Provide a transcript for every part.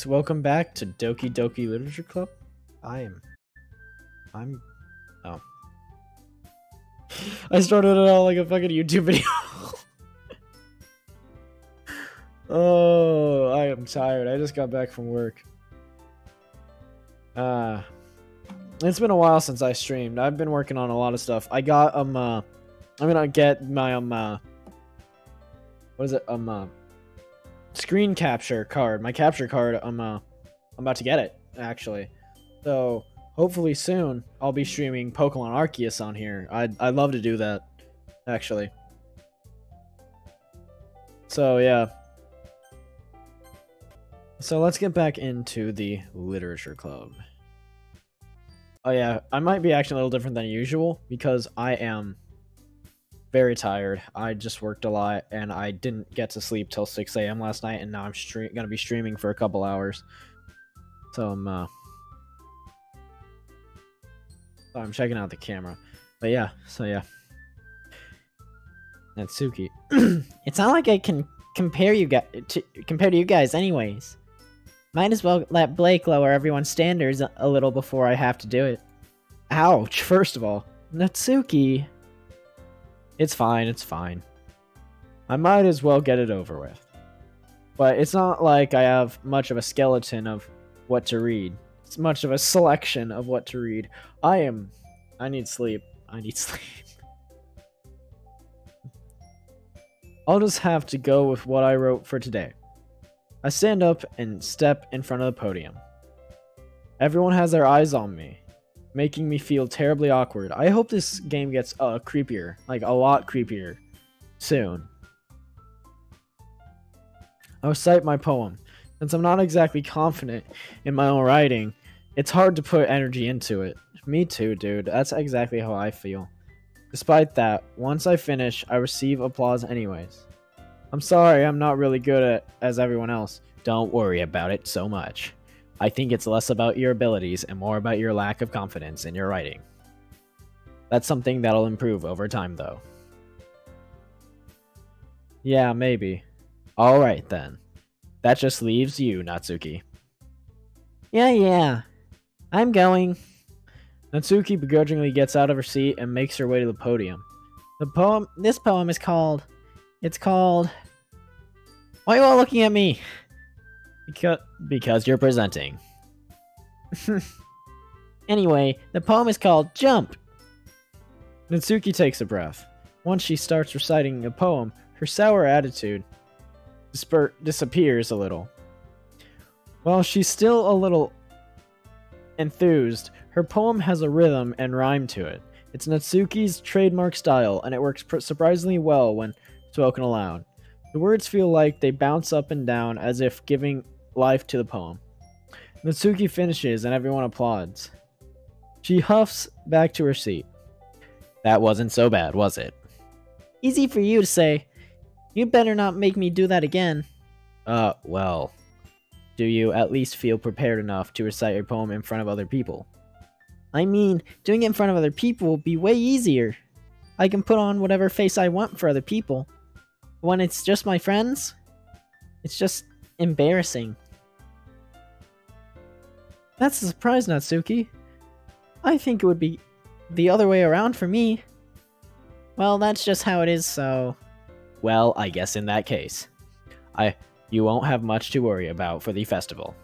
guys, welcome back to Doki Doki Literature Club. I am. I'm. Oh. I started it all like a fucking YouTube video. oh, I am tired. I just got back from work. Uh, it's been a while since I streamed. I've been working on a lot of stuff. I got, um, uh, I'm gonna get my, um, uh, what is it? Um, uh, screen capture card. My capture card. I'm uh, I'm about to get it actually. So hopefully soon I'll be streaming Pokemon Arceus on here. I'd I'd love to do that actually. So yeah. So let's get back into the literature club. Oh yeah, I might be acting a little different than usual because I am very tired. I just worked a lot and I didn't get to sleep till 6 a.m. last night, and now I'm gonna be streaming for a couple hours. So I'm uh, so I'm checking out the camera. But yeah, so yeah. Natsuki. it's not like I can compare you guys to compare to you guys, anyways. Might as well let Blake lower everyone's standards a little before I have to do it. Ouch! First of all, Natsuki. It's fine, it's fine. I might as well get it over with. But it's not like I have much of a skeleton of what to read. It's much of a selection of what to read. I am... I need sleep. I need sleep. I'll just have to go with what I wrote for today. I stand up and step in front of the podium. Everyone has their eyes on me making me feel terribly awkward. I hope this game gets uh, creepier, like a lot creepier, soon. I'll cite my poem. Since I'm not exactly confident in my own writing, it's hard to put energy into it. Me too, dude. That's exactly how I feel. Despite that, once I finish, I receive applause anyways. I'm sorry I'm not really good at as everyone else. Don't worry about it so much. I think it's less about your abilities and more about your lack of confidence in your writing. That's something that'll improve over time, though. Yeah, maybe. Alright then. That just leaves you, Natsuki. Yeah, yeah. I'm going. Natsuki begrudgingly gets out of her seat and makes her way to the podium. The poem- this poem is called- it's called- Why are you all looking at me? Because, because you're presenting. anyway, the poem is called Jump. Natsuki takes a breath. Once she starts reciting a poem, her sour attitude disappears a little. While she's still a little enthused, her poem has a rhythm and rhyme to it. It's Natsuki's trademark style, and it works surprisingly well when spoken aloud. The words feel like they bounce up and down as if giving life to the poem. Natsuki finishes and everyone applauds. She huffs back to her seat. That wasn't so bad, was it? Easy for you to say. You better not make me do that again. Uh, well. Do you at least feel prepared enough to recite your poem in front of other people? I mean, doing it in front of other people will be way easier. I can put on whatever face I want for other people. When it's just my friends, it's just embarrassing. That's a surprise, Natsuki. I think it would be the other way around for me. Well, that's just how it is, so... Well, I guess in that case. I... You won't have much to worry about for the festival.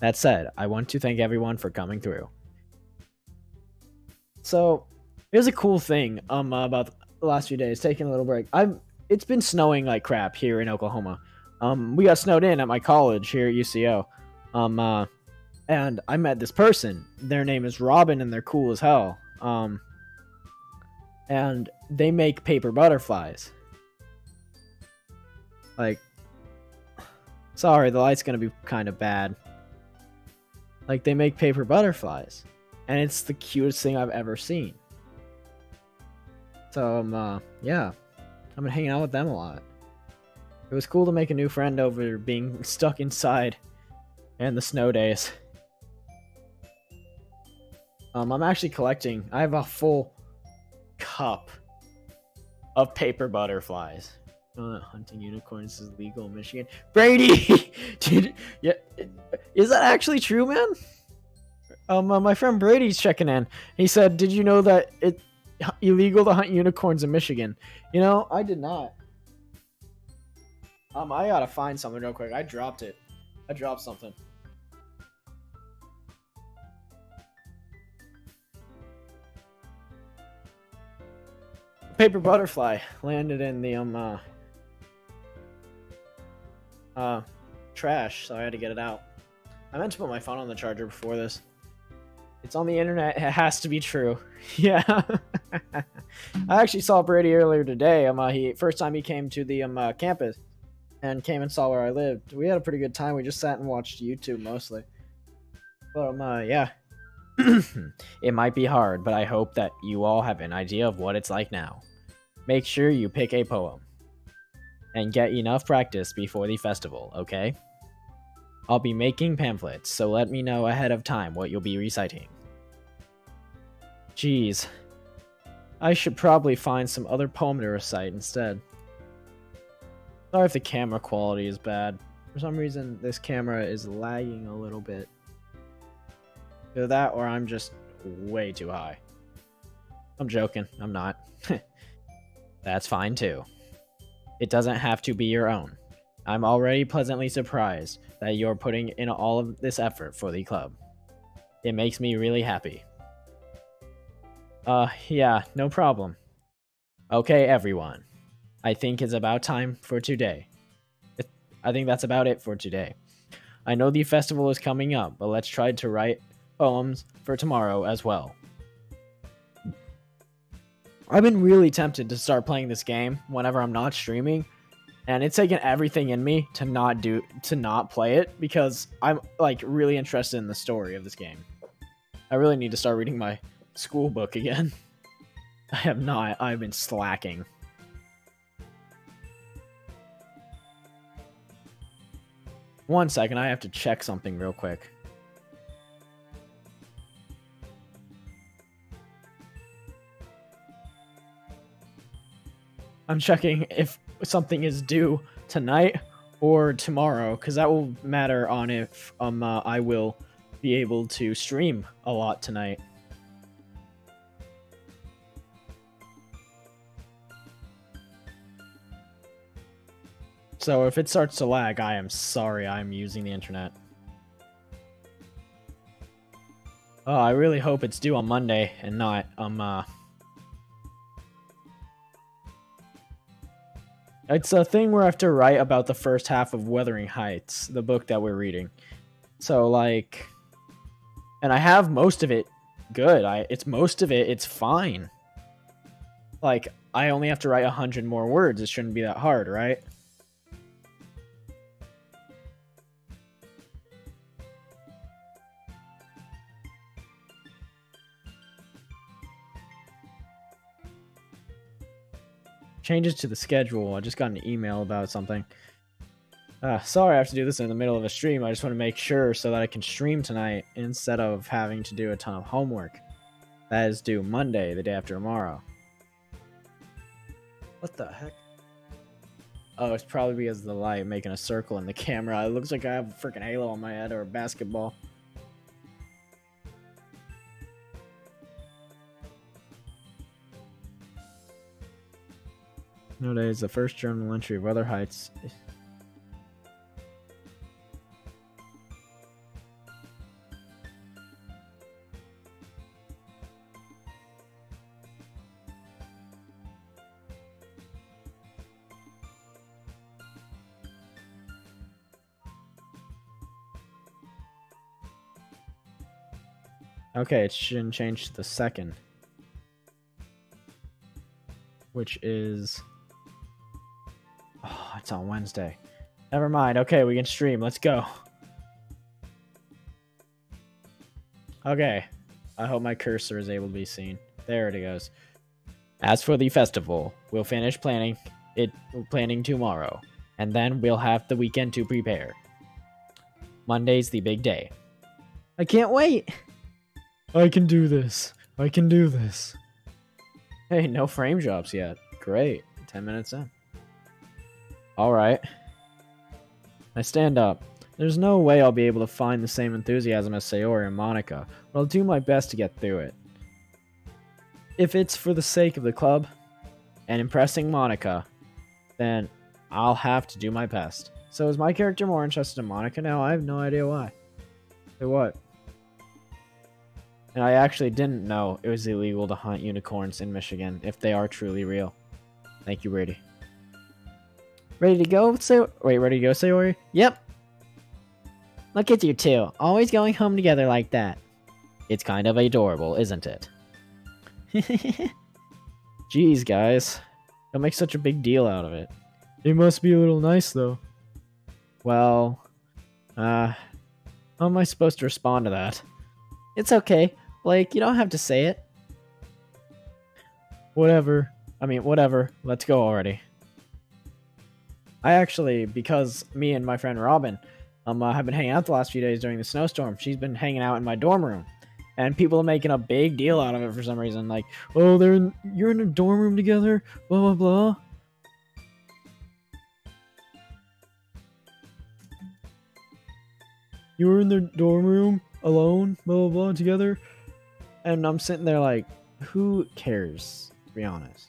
That said, I want to thank everyone for coming through. So, here's a cool thing um about the last few days, taking a little break. I'm it's been snowing like crap here in Oklahoma. Um we got snowed in at my college here at UCO. Um uh and I met this person. Their name is Robin, and they're cool as hell. Um, and they make paper butterflies. Like, sorry, the light's gonna be kind of bad. Like, they make paper butterflies, and it's the cutest thing I've ever seen. So, um, uh, yeah, I've been hanging out with them a lot. It was cool to make a new friend over being stuck inside and the snow days. Um, I'm actually collecting. I have a full cup of paper butterflies. Uh, hunting unicorns is legal in Michigan. Brady, yeah, is that actually true, man? Um, uh, my friend Brady's checking in. He said, "Did you know that it's illegal to hunt unicorns in Michigan?" You know, I did not. Um, I gotta find something real quick. I dropped it. I dropped something. Paper butterfly landed in the um uh, uh trash, so I had to get it out. I meant to put my phone on the charger before this. It's on the internet. It has to be true. yeah. I actually saw Brady earlier today. Um, uh, he first time he came to the um uh, campus and came and saw where I lived. We had a pretty good time. We just sat and watched YouTube mostly. But um, uh, yeah. it might be hard, but I hope that you all have an idea of what it's like now. Make sure you pick a poem and get enough practice before the festival, okay? I'll be making pamphlets, so let me know ahead of time what you'll be reciting. Geez. I should probably find some other poem to recite instead. Sorry if the camera quality is bad. For some reason, this camera is lagging a little bit. Either that or I'm just way too high. I'm joking. I'm not. That's fine too. It doesn't have to be your own. I'm already pleasantly surprised that you're putting in all of this effort for the club. It makes me really happy. Uh, yeah, no problem. Okay, everyone. I think it's about time for today. I think that's about it for today. I know the festival is coming up, but let's try to write poems for tomorrow as well. I've been really tempted to start playing this game whenever I'm not streaming, and it's taken everything in me to not do to not play it because I'm like really interested in the story of this game. I really need to start reading my school book again. I have not. I've been slacking. One second, I have to check something real quick. I'm checking if something is due tonight or tomorrow, because that will matter on if um uh, I will be able to stream a lot tonight. So if it starts to lag, I am sorry I'm using the internet. Oh, I really hope it's due on Monday and not um uh It's a thing where I have to write about the first half of Wuthering Heights, the book that we're reading. So like and I have most of it good. I it's most of it, it's fine. Like I only have to write a hundred more words. It shouldn't be that hard, right? Changes to the schedule. I just got an email about something. Uh, sorry I have to do this in the middle of a stream. I just want to make sure so that I can stream tonight instead of having to do a ton of homework. That is due Monday, the day after tomorrow. What the heck? Oh, it's probably because of the light making a circle in the camera. It looks like I have a freaking halo on my head or a basketball. Nowadays, the first journal entry of Wuthering Heights. Okay, it shouldn't change to the second. Which is... It's on Wednesday. Never mind. Okay, we can stream. Let's go. Okay. I hope my cursor is able to be seen. There it goes. As for the festival, we'll finish planning it planning tomorrow, and then we'll have the weekend to prepare. Monday's the big day. I can't wait. I can do this. I can do this. Hey, no frame drops yet. Great. 10 minutes in. Alright. I stand up. There's no way I'll be able to find the same enthusiasm as Sayori and Monika, but I'll do my best to get through it. If it's for the sake of the club and impressing Monika, then I'll have to do my best. So is my character more interested in Monika now? I have no idea why. What? And I actually didn't know it was illegal to hunt unicorns in Michigan if they are truly real. Thank you, Brady. Ready to go? Say wait, ready to go, Sayori? Yep. Look at you two, always going home together like that. It's kind of adorable, isn't it? Jeez, guys. Don't make such a big deal out of it. It must be a little nice, though. Well, uh, how am I supposed to respond to that? It's okay. Blake, you don't have to say it. Whatever. I mean, whatever. Let's go already. I actually, because me and my friend Robin um, uh, have been hanging out the last few days during the snowstorm, she's been hanging out in my dorm room. And people are making a big deal out of it for some reason. Like, oh, they're in, you're in a dorm room together, blah, blah, blah. You were in the dorm room alone, blah, blah, blah, together. And I'm sitting there like, who cares, to be honest?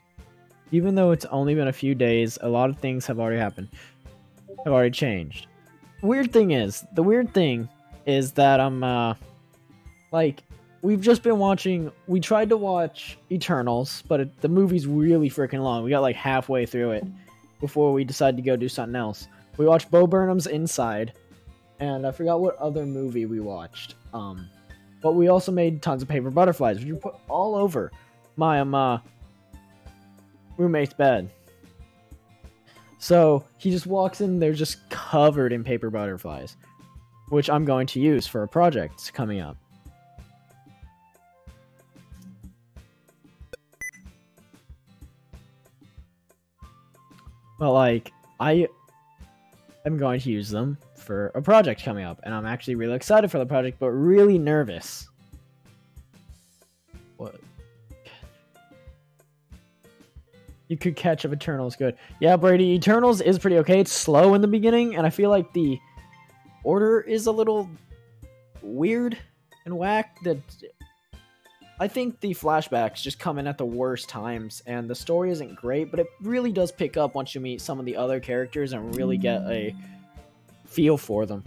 Even though it's only been a few days, a lot of things have already happened, have already changed. Weird thing is, the weird thing is that I'm, uh, like, we've just been watching, we tried to watch Eternals, but it, the movie's really freaking long. We got like halfway through it before we decided to go do something else. We watched Bo Burnham's Inside, and I forgot what other movie we watched. Um, but we also made tons of paper butterflies, which we put all over my um, uh, roommate's bed. So he just walks in, they're just covered in paper butterflies, which I'm going to use for a project coming up. But like, I am going to use them for a project coming up, and I'm actually really excited for the project, but really nervous. What? You could catch up Eternals good. Yeah, Brady, Eternals is pretty okay. It's slow in the beginning, and I feel like the order is a little weird and whack. That I think the flashbacks just come in at the worst times, and the story isn't great, but it really does pick up once you meet some of the other characters and really get a feel for them.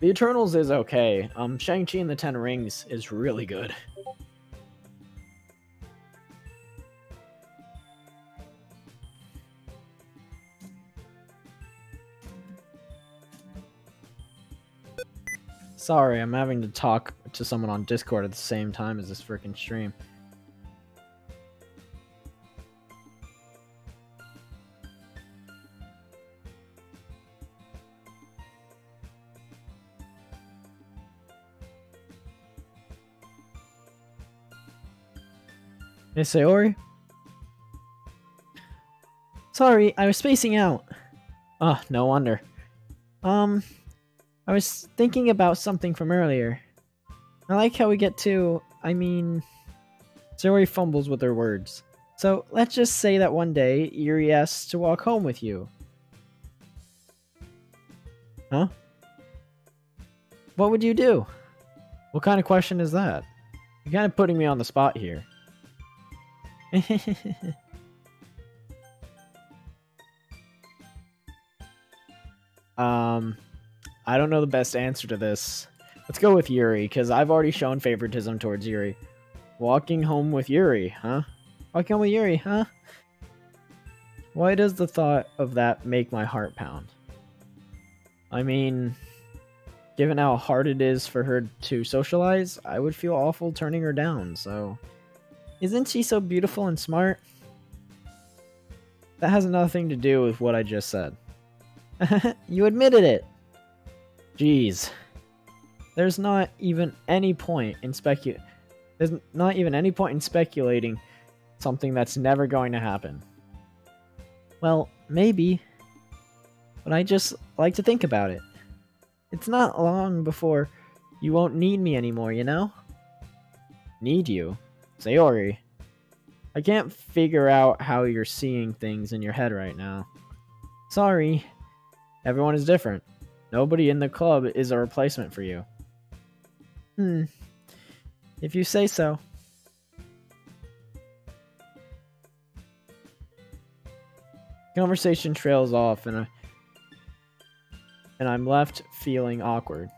The Eternals is okay. Um, Shang-Chi and the Ten Rings is really good. Sorry, I'm having to talk to someone on Discord at the same time as this freaking stream. Hey, Sayori? Sorry, I was spacing out. Oh, no wonder. Um, I was thinking about something from earlier. I like how we get to, I mean, Sayori fumbles with her words. So, let's just say that one day, Yuri asks to walk home with you. Huh? What would you do? What kind of question is that? You're kind of putting me on the spot here. um, I don't know the best answer to this. Let's go with Yuri, because I've already shown favoritism towards Yuri. Walking home with Yuri, huh? Walking home with Yuri, huh? Why does the thought of that make my heart pound? I mean, given how hard it is for her to socialize, I would feel awful turning her down, so... Isn't she so beautiful and smart? That has nothing to do with what I just said. you admitted it! Jeez. There's not even any point in specu- There's not even any point in speculating something that's never going to happen. Well, maybe. But I just like to think about it. It's not long before you won't need me anymore, you know? Need you? Sayori, I can't figure out how you're seeing things in your head right now. Sorry. Everyone is different. Nobody in the club is a replacement for you. Hmm. If you say so. Conversation trails off and I and I'm left feeling awkward.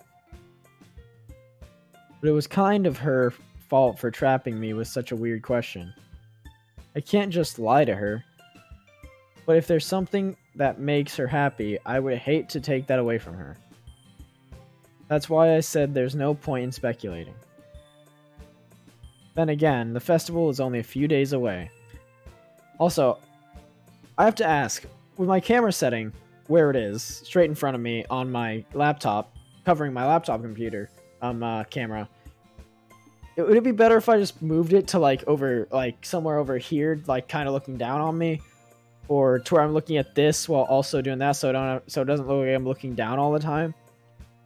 But it was kind of her fault for trapping me with such a weird question. I can't just lie to her. But if there's something that makes her happy, I would hate to take that away from her. That's why I said there's no point in speculating. Then again, the festival is only a few days away. Also, I have to ask, with my camera setting, where it is, straight in front of me on my laptop, covering my laptop computer, um, uh, camera, it, would it be better if I just moved it to like over, like somewhere over here, like kind of looking down on me? Or to where I'm looking at this while also doing that so, I don't so it doesn't look like I'm looking down all the time?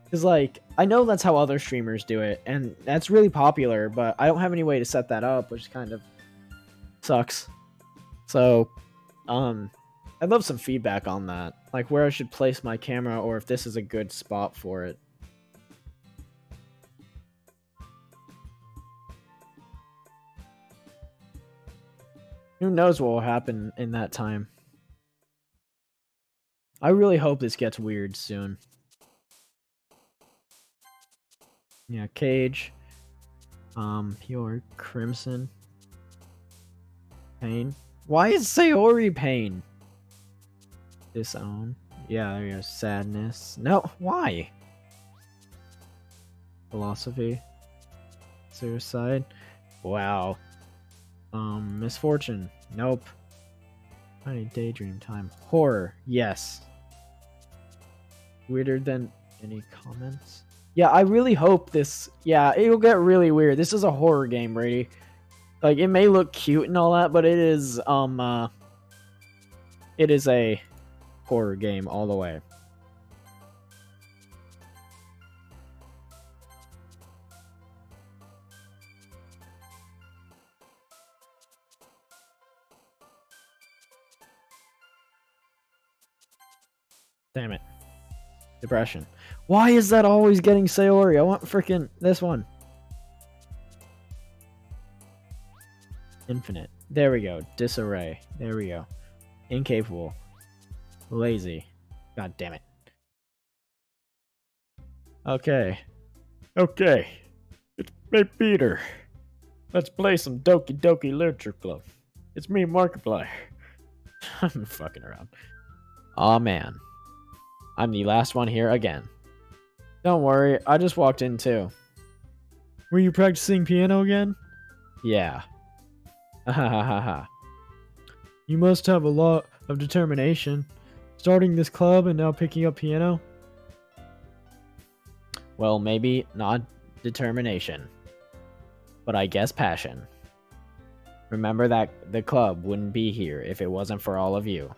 Because, like, I know that's how other streamers do it, and that's really popular, but I don't have any way to set that up, which kind of sucks. So, um, I'd love some feedback on that. Like, where I should place my camera, or if this is a good spot for it. Who knows what will happen in that time. I really hope this gets weird soon. Yeah, Cage. Um, Pure Crimson. Pain. Why is Sayori pain? Disown. Yeah, there you go. Sadness. No, why? Philosophy. Suicide. Wow. Um, misfortune. Nope. Tiny daydream time. Horror. Yes. Weirder than any comments? Yeah, I really hope this. Yeah, it'll get really weird. This is a horror game, Brady. Like it may look cute and all that, but it is um uh it is a horror game all the way. Damn it. Depression. Why is that always getting Sayori? I want freaking this one. Infinite. There we go. Disarray. There we go. Incapable. Lazy. God damn it. Okay. Okay. It's me, Peter. Let's play some Doki Doki Literature Club. It's me, Markiplier. I'm fucking around. Aw, oh, man. I'm the last one here again. Don't worry, I just walked in too. Were you practicing piano again? Yeah. Ha ha ha ha. You must have a lot of determination. Starting this club and now picking up piano? Well, maybe not determination. But I guess passion. Remember that the club wouldn't be here if it wasn't for all of you.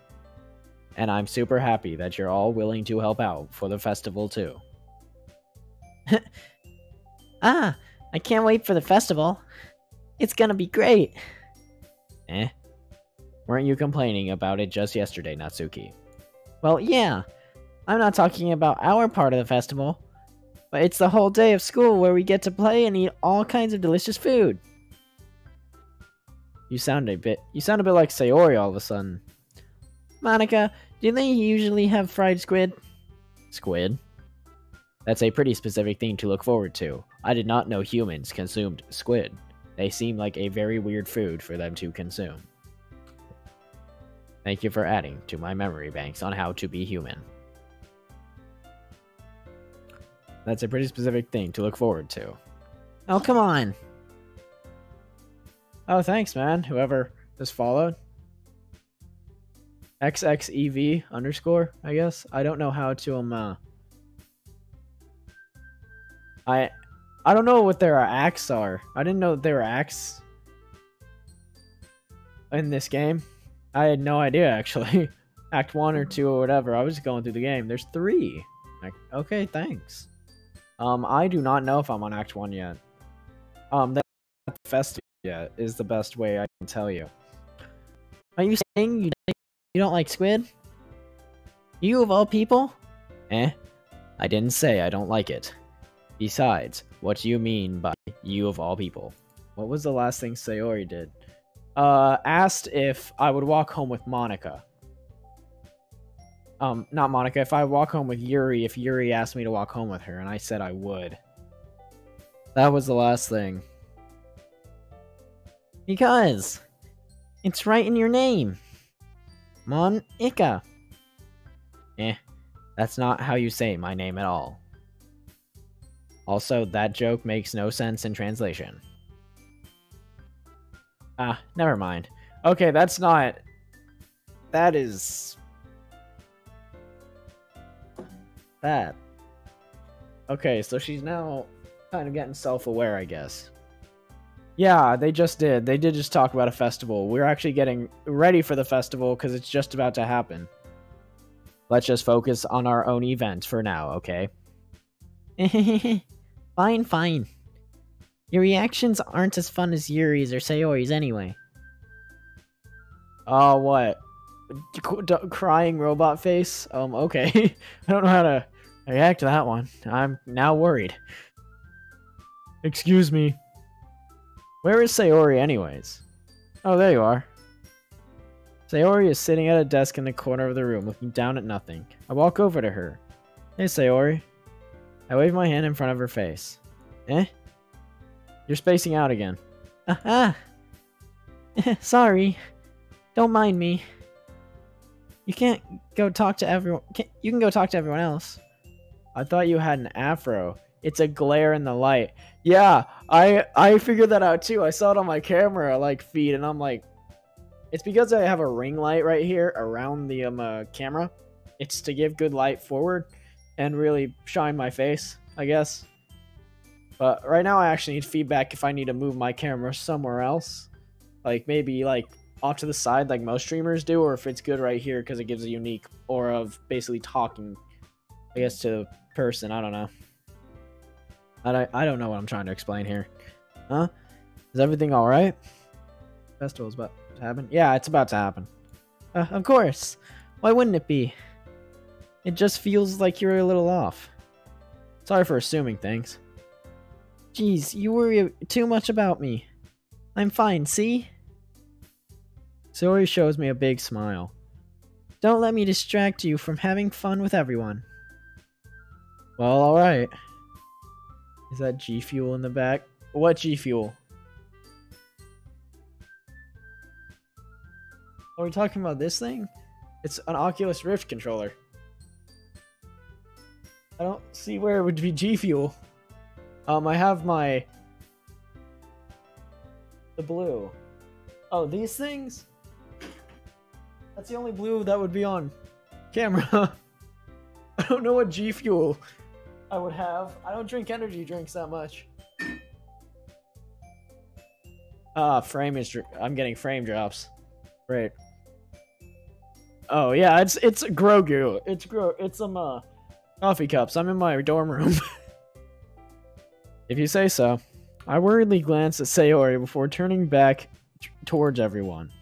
And I'm super happy that you're all willing to help out for the festival too. ah, I can't wait for the festival. It's gonna be great. Eh? Weren't you complaining about it just yesterday, Natsuki? Well, yeah. I'm not talking about our part of the festival. But it's the whole day of school where we get to play and eat all kinds of delicious food. You sound a bit you sound a bit like Sayori all of a sudden. Monika, do they usually have fried squid? Squid? That's a pretty specific thing to look forward to. I did not know humans consumed squid. They seem like a very weird food for them to consume. Thank you for adding to my memory banks on how to be human. That's a pretty specific thing to look forward to. Oh, come on. Oh, thanks, man. Whoever just followed. XXEV underscore, I guess. I don't know how to, um, uh... I I don't know what their acts are. I didn't know that they were acts in this game. I had no idea, actually. Act 1 or 2 or whatever. I was just going through the game. There's 3. Like, okay, thanks. Um, I do not know if I'm on Act 1 yet. Um, that festival yet is the best way I can tell you. Are you saying you you don't like squid? You of all people? Eh? I didn't say I don't like it. Besides, what do you mean by you of all people? What was the last thing Sayori did? Uh, asked if I would walk home with Monika. Um, not Monika, if I walk home with Yuri, if Yuri asked me to walk home with her, and I said I would. That was the last thing. Because it's right in your name. Monika. Eh, that's not how you say my name at all. Also, that joke makes no sense in translation. Ah, never mind. Okay, that's not... That is... That. Okay, so she's now kind of getting self-aware, I guess. Yeah, they just did. They did just talk about a festival. We're actually getting ready for the festival because it's just about to happen. Let's just focus on our own event for now, okay? fine, fine. Your reactions aren't as fun as Yuri's or Sayori's anyway. Oh, what? crying robot face? Um, okay. I don't know how to react to that one. I'm now worried. Excuse me. Where is Sayori anyways? Oh, there you are. Sayori is sitting at a desk in the corner of the room, looking down at nothing. I walk over to her. Hey, Sayori. I wave my hand in front of her face. Eh? You're spacing out again. Ah, ah. Sorry. Don't mind me. You can't go talk to everyone. You can go talk to everyone else. I thought you had an afro. It's a glare in the light. Yeah, I I figured that out too. I saw it on my camera like feed, and I'm like, it's because I have a ring light right here around the um, uh, camera. It's to give good light forward and really shine my face, I guess. But right now I actually need feedback if I need to move my camera somewhere else. Like maybe like off to the side like most streamers do, or if it's good right here because it gives a unique aura of basically talking, I guess, to the person. I don't know. I, I don't know what I'm trying to explain here. Huh? Is everything alright? Festival's about to happen? Yeah, it's about to happen. Uh, of course. Why wouldn't it be? It just feels like you're a little off. Sorry for assuming things. Jeez, you worry too much about me. I'm fine, see? Sayori shows me a big smile. Don't let me distract you from having fun with everyone. Well, alright. Is that G Fuel in the back? What G Fuel? Are we talking about this thing? It's an Oculus Rift controller. I don't see where it would be G Fuel. Um, I have my... The blue. Oh, these things? That's the only blue that would be on camera. I don't know what G Fuel I would have. I don't drink energy drinks that much. Ah, frame is... I'm getting frame drops. Great. Oh yeah, it's it's Grogu. It's Gro. It's some uh, coffee cups. I'm in my dorm room. if you say so. I worriedly glance at Sayori before turning back towards everyone.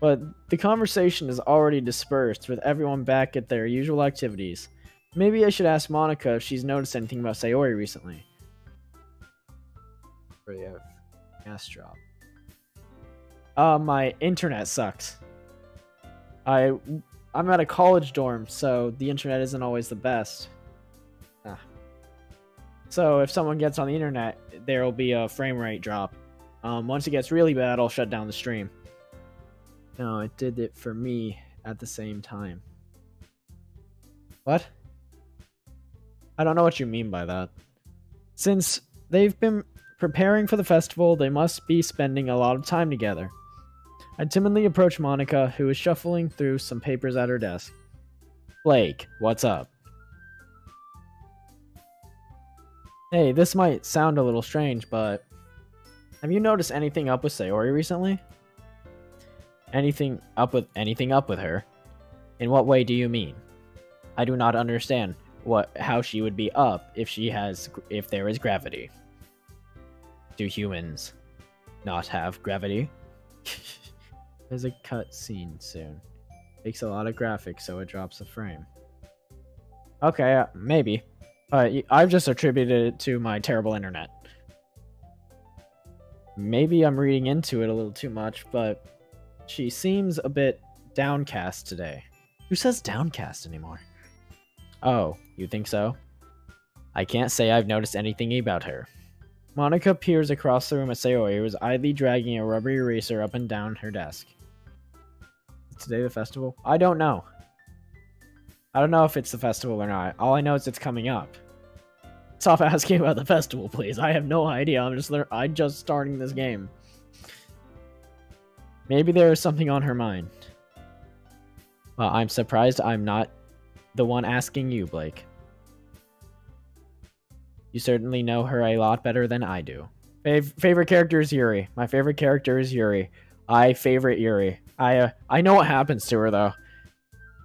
But the conversation is already dispersed, with everyone back at their usual activities. Maybe I should ask Monika if she's noticed anything about Sayori recently. You have gas drop. Uh, my internet sucks. I I'm at a college dorm, so the internet isn't always the best. Ah. So if someone gets on the internet, there will be a frame rate drop. Um, once it gets really bad, I'll shut down the stream. No, it did it for me at the same time. What? I don't know what you mean by that. Since they've been preparing for the festival, they must be spending a lot of time together. I timidly approach Monika, who is shuffling through some papers at her desk. Blake, what's up? Hey, this might sound a little strange, but have you noticed anything up with Sayori recently? Anything up with anything up with her? In what way do you mean? I do not understand what how she would be up if she has if there is gravity. Do humans not have gravity? There's a cutscene soon. Takes a lot of graphics, so it drops a frame. Okay, uh, maybe. But I've just attributed it to my terrible internet. Maybe I'm reading into it a little too much, but she seems a bit downcast today. Who says downcast anymore? Oh, you think so? I can't say I've noticed anything about her. Monika peers across the room at Sayori, who is idly dragging a rubber eraser up and down her desk. Is today the festival? I don't know. I don't know if it's the festival or not. All I know is it's coming up. Stop asking about the festival, please. I have no idea. I'm just I'm just starting this game. Maybe there is something on her mind. Well, I'm surprised I'm not the one asking you, Blake. You certainly know her a lot better than I do. Fav favorite character is Yuri. My favorite character is Yuri. I favorite Yuri. I uh, I know what happens to her though.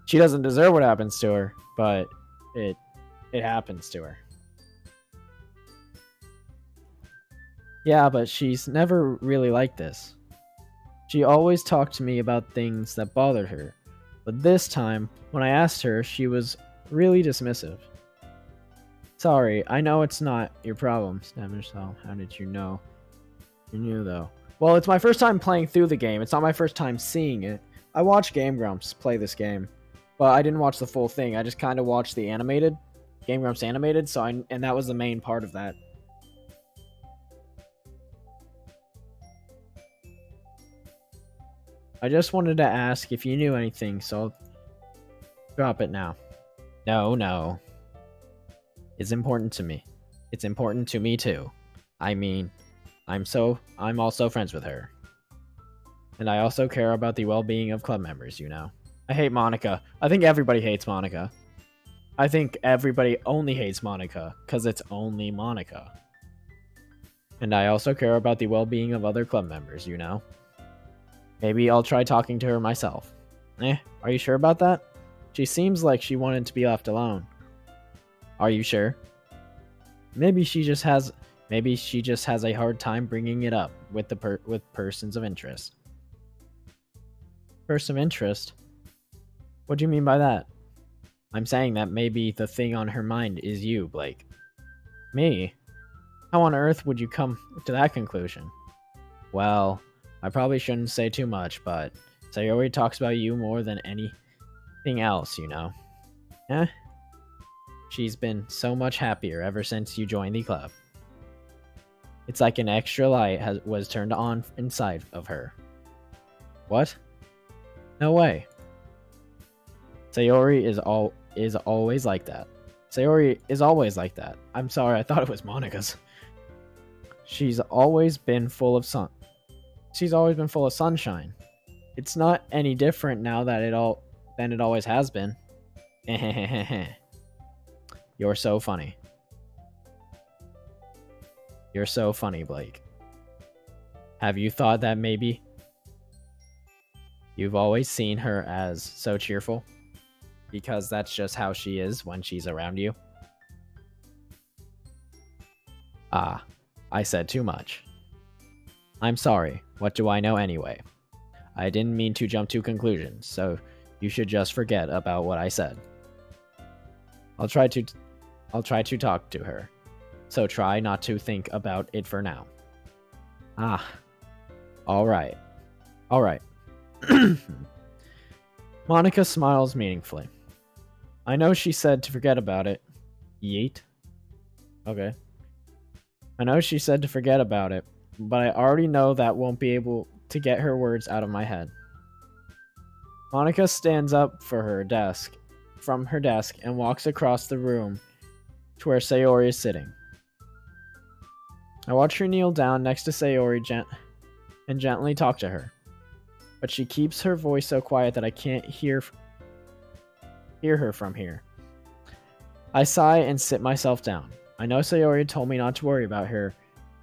She doesn't deserve what happens to her, but it it happens to her. Yeah, but she's never really like this. She always talked to me about things that bothered her, but this time, when I asked her, she was really dismissive. Sorry, I know it's not your problem, Stammercell. How did you know? You knew, though. Well, it's my first time playing through the game. It's not my first time seeing it. I watched Game Grumps play this game, but I didn't watch the full thing. I just kind of watched the animated, Game Grumps animated, so I, and that was the main part of that. I just wanted to ask if you knew anything, so I'll drop it now. No, no It's important to me. It's important to me too. I mean, I'm so I'm also friends with her. And I also care about the well-being of club members, you know. I hate Monika. I think everybody hates Monika. I think everybody only hates Monika cuz it's only Monika. And I also care about the well-being of other club members, you know. Maybe I'll try talking to her myself. Eh, are you sure about that? She seems like she wanted to be left alone. Are you sure? Maybe she just has maybe she just has a hard time bringing it up with the per with persons of interest. Person of interest? What do you mean by that? I'm saying that maybe the thing on her mind is you, Blake. Me? How on earth would you come to that conclusion? Well, I probably shouldn't say too much, but Sayori talks about you more than anything else, you know. Eh? She's been so much happier ever since you joined the club. It's like an extra light has, was turned on inside of her. What? No way. Sayori is all is always like that. Sayori is always like that. I'm sorry, I thought it was Monika's. She's always been full of sun. She's always been full of sunshine. It's not any different now that it all than it always has been. You're so funny. You're so funny, Blake. Have you thought that maybe you've always seen her as so cheerful? Because that's just how she is when she's around you? Ah, I said too much. I'm sorry. What do I know anyway? I didn't mean to jump to conclusions, so you should just forget about what I said. I'll try to I'll try to talk to her. So try not to think about it for now. Ah. Alright. Alright. Monika smiles meaningfully. I know she said to forget about it. Yeet. Okay. I know she said to forget about it, but I already know that won't be able to get her words out of my head. Monika stands up for her desk, from her desk, and walks across the room to where Sayori is sitting. I watch her kneel down next to Sayori gent and gently talk to her. But she keeps her voice so quiet that I can't hear hear her from here. I sigh and sit myself down. I know Sayori told me not to worry about her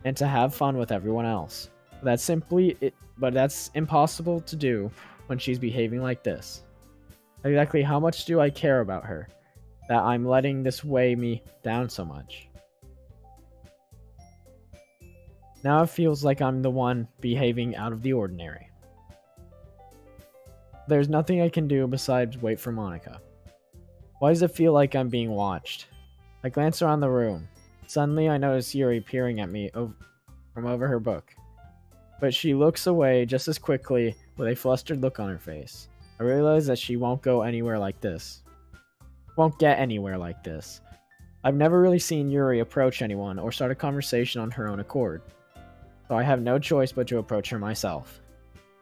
and to have fun with everyone else. That's simply it, but that's impossible to do when she's behaving like this. Exactly how much do I care about her? that I'm letting this weigh me down so much. Now it feels like I'm the one behaving out of the ordinary. There's nothing I can do besides wait for Monika. Why does it feel like I'm being watched? I glance around the room. Suddenly, I notice Yuri peering at me from over her book. But she looks away just as quickly with a flustered look on her face. I realize that she won't go anywhere like this. Won't get anywhere like this. I've never really seen Yuri approach anyone or start a conversation on her own accord. So I have no choice but to approach her myself.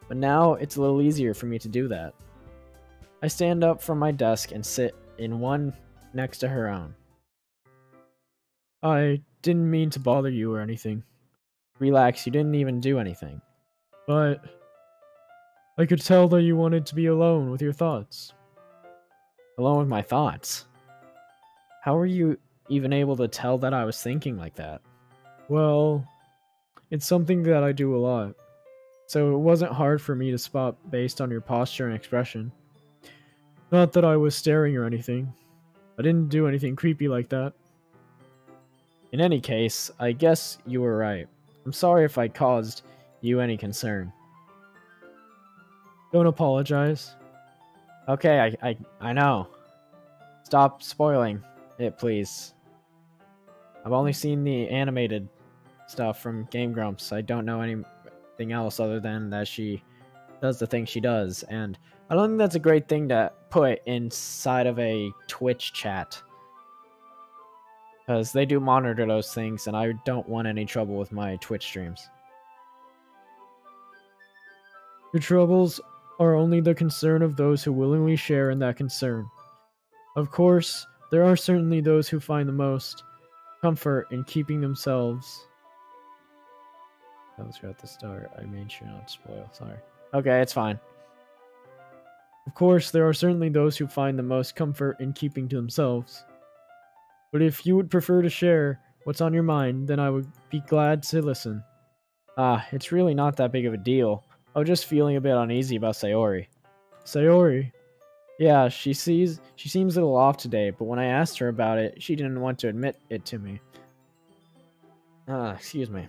But now it's a little easier for me to do that. I stand up from my desk and sit in one next to her own. I didn't mean to bother you or anything. Relax, you didn't even do anything. But I could tell that you wanted to be alone with your thoughts. Alone with my thoughts? How were you even able to tell that I was thinking like that? Well, it's something that I do a lot. So it wasn't hard for me to spot based on your posture and expression. Not that I was staring or anything. I didn't do anything creepy like that. In any case, I guess you were right. I'm sorry if I caused you any concern. Don't apologize. Okay, I, I, I know. Stop spoiling it, please. I've only seen the animated stuff from Game Grumps. I don't know anything else other than that she does the thing she does. And I don't think that's a great thing to put inside of a Twitch chat. Because they do monitor those things, and I don't want any trouble with my Twitch streams. Your troubles are only the concern of those who willingly share in that concern. Of course, there are certainly those who find the most comfort in keeping themselves. That was at the start. I made sure not to spoil. Sorry. Okay, it's fine. Of course, there are certainly those who find the most comfort in keeping to themselves. But if you would prefer to share what's on your mind, then I would be glad to listen. Ah, it's really not that big of a deal. I was just feeling a bit uneasy about Sayori. Sayori? Yeah, she sees she seems a little off today, but when I asked her about it, she didn't want to admit it to me. Ah, excuse me.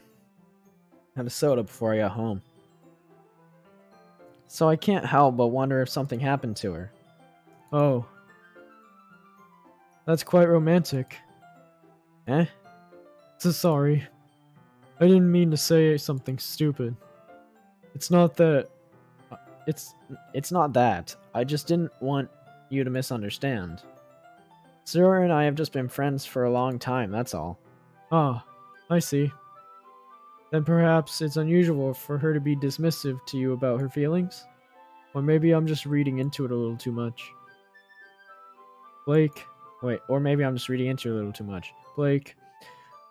Had a soda before I got home. So I can't help but wonder if something happened to her. Oh. That's quite romantic. Eh? So sorry. I didn't mean to say something stupid. It's not that it's it's not that. I just didn't want you to misunderstand. Sarah and I have just been friends for a long time, that's all. Ah, I see. Then perhaps it's unusual for her to be dismissive to you about her feelings? Or maybe I'm just reading into it a little too much. Blake, wait, or maybe I'm just reading into it a little too much. Blake,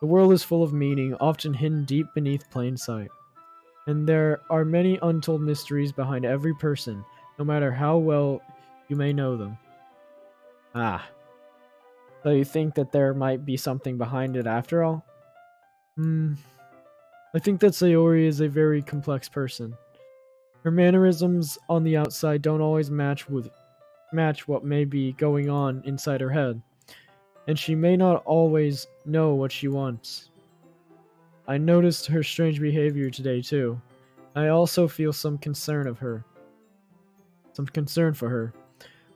the world is full of meaning, often hidden deep beneath plain sight. And there are many untold mysteries behind every person, no matter how well you may know them. Ah. So you think that there might be something behind it after all? Hmm. I think that Sayori is a very complex person. Her mannerisms on the outside don't always match with match what may be going on inside her head, and she may not always know what she wants. I noticed her strange behavior today too. I also feel some concern of her. Some concern for her.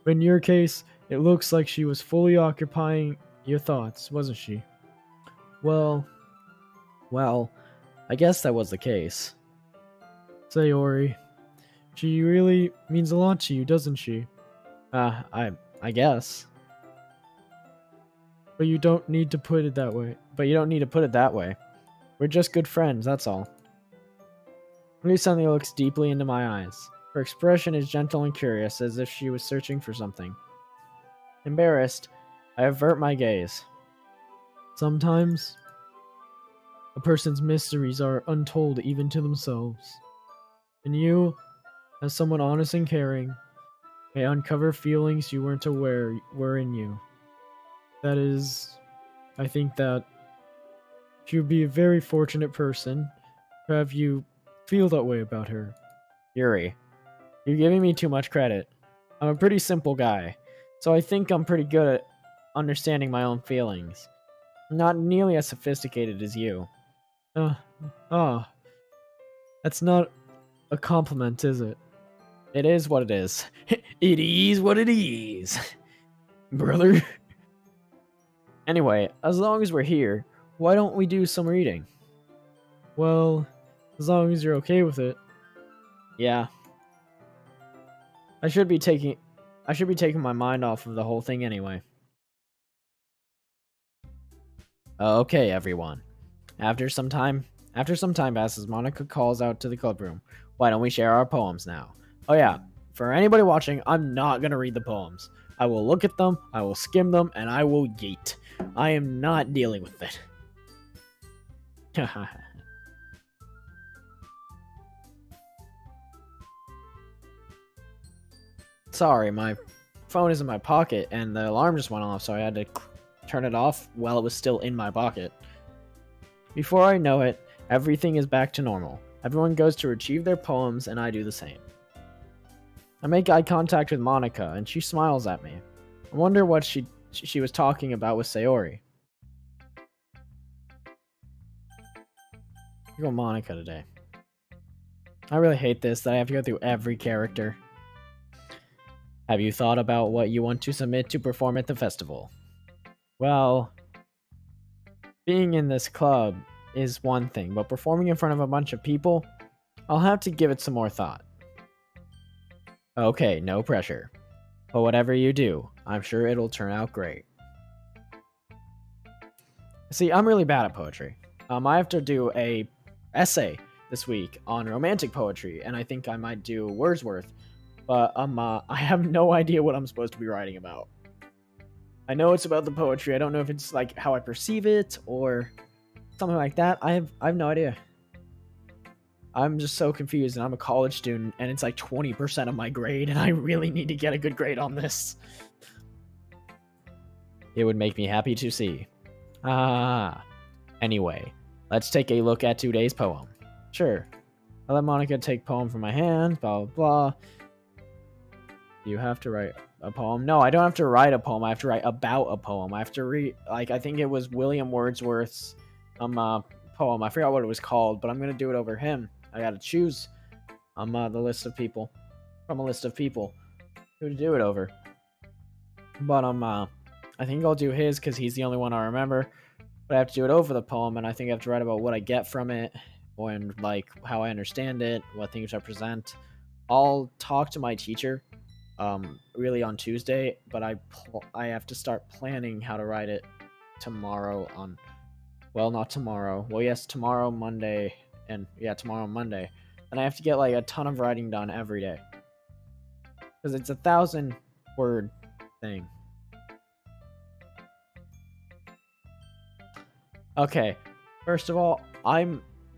But in your case, it looks like she was fully occupying your thoughts, wasn't she? Well, well, I guess that was the case. Sayori, she really means a lot to you, doesn't she? Uh, I I guess. But you don't need to put it that way. But you don't need to put it that way. We're just good friends, that's all. Yuri suddenly looks deeply into my eyes. Her expression is gentle and curious, as if she was searching for something. Embarrassed, I avert my gaze. Sometimes, a person's mysteries are untold even to themselves. And you, as someone honest and caring, may uncover feelings you weren't aware were in you. That is, I think that she would be a very fortunate person to have you feel that way about her. Yuri, you're giving me too much credit. I'm a pretty simple guy, so I think I'm pretty good at understanding my own feelings. not nearly as sophisticated as you. Uh, ah. That's not a compliment, is it? It is what it is. it is what it is. Brother? anyway, as long as we're here, why don't we do some reading? Well, as long as you're okay with it. Yeah. I should be taking I should be taking my mind off of the whole thing anyway. Okay, everyone. After some time, after some time passes, Monika calls out to the club room. Why don't we share our poems now? Oh yeah, for anybody watching, I'm not gonna read the poems. I will look at them, I will skim them, and I will yeet. I am not dealing with it. Sorry, my phone is in my pocket and the alarm just went off, so I had to turn it off while it was still in my pocket. Before I know it, everything is back to normal. Everyone goes to retrieve their poems, and I do the same. I make eye contact with Monika, and she smiles at me. I wonder what she she was talking about with Sayori. I go Monika today. I really hate this that I have to go through every character. Have you thought about what you want to submit to perform at the festival? Well, being in this club is one thing, but performing in front of a bunch of people, I'll have to give it some more thought. Okay, no pressure. But whatever you do, I'm sure it'll turn out great. See, I'm really bad at poetry. Um, I have to do a essay this week on romantic poetry, and I think I might do Wordsworth, but um, uh, I have no idea what I'm supposed to be writing about. I know it's about the poetry. I don't know if it's like how I perceive it or something like that. I have I have no idea. I'm just so confused and I'm a college student and it's like 20% of my grade and I really need to get a good grade on this. It would make me happy to see. Ah. Anyway, let's take a look at today's poem. Sure. I let Monika take poem from my hand, blah blah blah. You have to write a poem. No, I don't have to write a poem. I have to write about a poem. I have to read like I think it was William Wordsworth's um uh, poem. I forgot what it was called, but I'm gonna do it over him. I gotta choose um uh, the list of people from a list of people who to do it over. But um uh, I think I'll do his because he's the only one I remember. But I have to do it over the poem, and I think I have to write about what I get from it, and like how I understand it, what things represent. I'll talk to my teacher um, really on Tuesday, but I I have to start planning how to write it tomorrow on well, not tomorrow. Well, yes, tomorrow Monday and yeah, tomorrow Monday. And I have to get like a ton of writing done every day. Cuz it's a 1000 word thing. Okay. First of all, I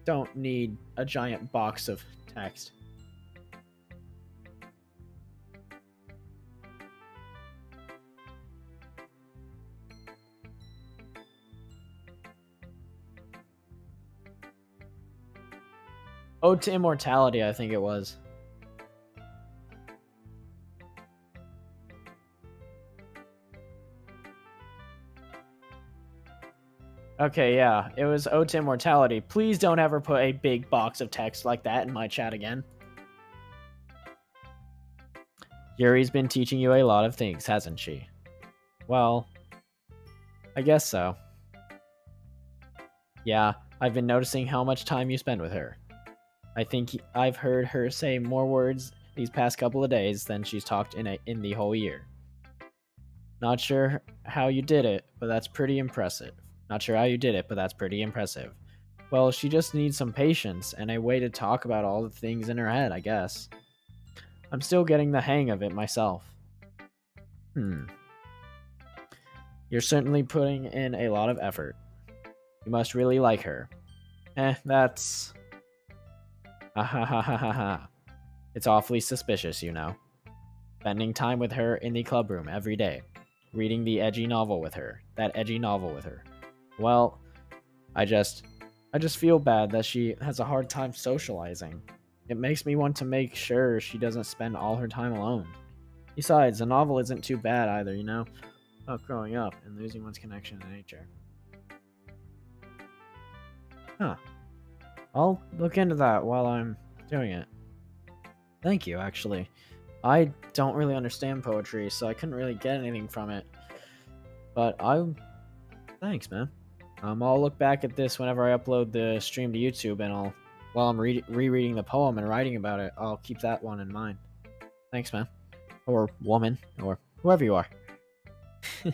don't need a giant box of text. Ode to Immortality, I think it was. Okay, yeah, it was Ode to Immortality. Please don't ever put a big box of text like that in my chat again. Yuri's been teaching you a lot of things, hasn't she? Well, I guess so. Yeah, I've been noticing how much time you spend with her. I think I've heard her say more words these past couple of days than she's talked in a, in the whole year. Not sure how you did it, but that's pretty impressive. Not sure how you did it, but that's pretty impressive. Well, she just needs some patience and a way to talk about all the things in her head, I guess. I'm still getting the hang of it myself. Hmm. You're certainly putting in a lot of effort. You must really like her. Eh, that's ha ha ha ha ha. It's awfully suspicious, you know. Spending time with her in the club room every day. Reading the edgy novel with her. That edgy novel with her. Well, I just. I just feel bad that she has a hard time socializing. It makes me want to make sure she doesn't spend all her time alone. Besides, the novel isn't too bad either, you know? About growing up and losing one's connection to nature. Huh. I'll look into that while I'm doing it. Thank you, actually. I don't really understand poetry, so I couldn't really get anything from it. But I, thanks, man. Um, I'll look back at this whenever I upload the stream to YouTube, and I'll, while I'm re- rereading the poem and writing about it, I'll keep that one in mind. Thanks, man, or woman, or whoever you are.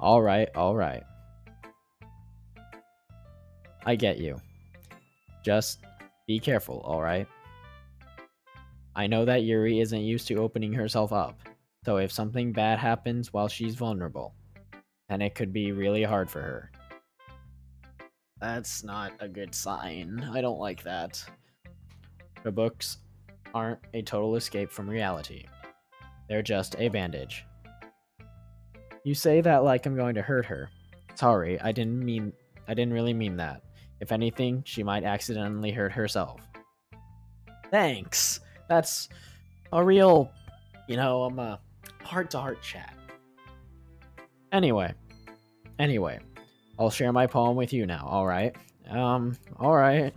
all right, all right. I get you. Just be careful, all right? I know that Yuri isn't used to opening herself up, so if something bad happens while she's vulnerable, then it could be really hard for her. That's not a good sign. I don't like that. The books aren't a total escape from reality. They're just a bandage. You say that like I'm going to hurt her. Sorry, I didn't mean I didn't really mean that. If anything, she might accidentally hurt herself. Thanks. That's a real, you know, I'm a heart to heart chat. Anyway, anyway, I'll share my poem with you now, alright? Um, alright.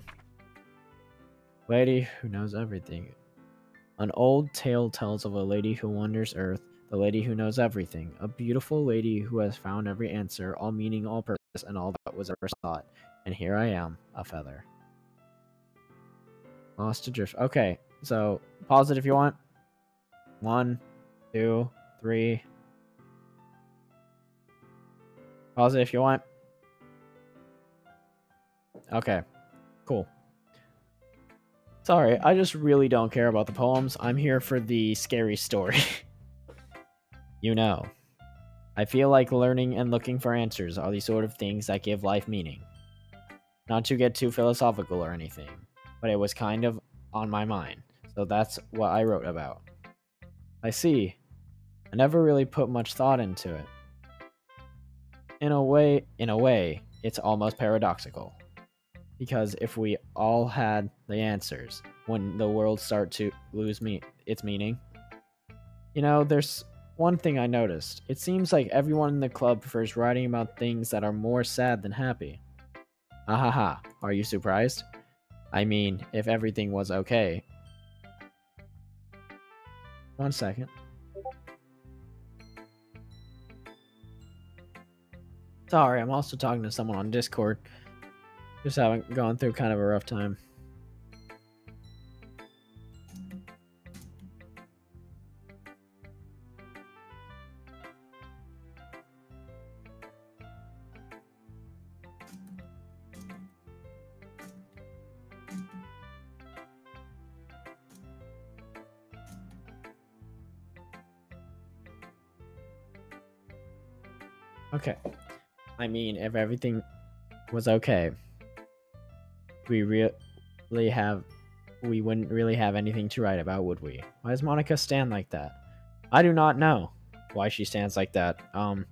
Lady who knows everything. An old tale tells of a lady who wanders earth, the lady who knows everything, a beautiful lady who has found every answer, all meaning, all purpose, and all that was ever thought. And here I am, a feather. Lost adrift. Okay, so pause it if you want. One, two, three. Pause it if you want. Okay, cool. Sorry, I just really don't care about the poems. I'm here for the scary story. you know, I feel like learning and looking for answers are the sort of things that give life meaning. Not to get too philosophical or anything, but it was kind of on my mind, so that's what I wrote about. I see. I never really put much thought into it. In a way, in a way, it's almost paradoxical. Because if we all had the answers, when the world start to lose me its meaning? You know, there's one thing I noticed. It seems like everyone in the club prefers writing about things that are more sad than happy. Ahaha, are you surprised? I mean, if everything was okay. One second. Sorry, I'm also talking to someone on Discord. Just haven't gone through kind of a rough time. Okay. I mean, if everything was okay, we really have we wouldn't really have anything to write about, would we? Why does Monika stand like that? I do not know why she stands like that. Um,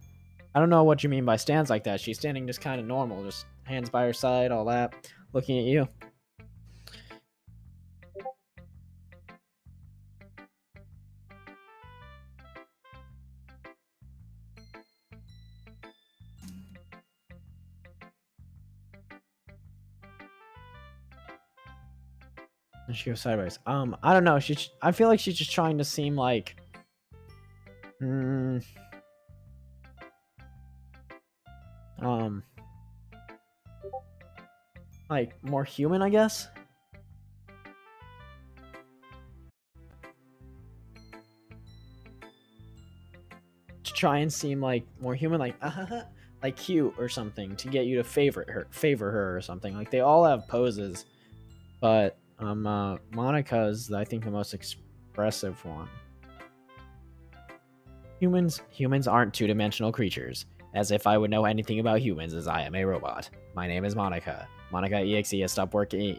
I don't know what you mean by stands like that. She's standing just kind of normal, just hands by her side, all that, looking at you. She goes sideways. Um, I don't know. She, I feel like she's just trying to seem like, hmm, um, like more human, I guess. To try and seem like more human, like uh, like cute or something, to get you to favorite her, favor her or something. Like they all have poses, but um, uh, Monika's, I think, the most expressive one. Humans, humans aren't two-dimensional creatures. As if I would know anything about humans as I am a robot. My name is Monika. Monika EXE has stopped working.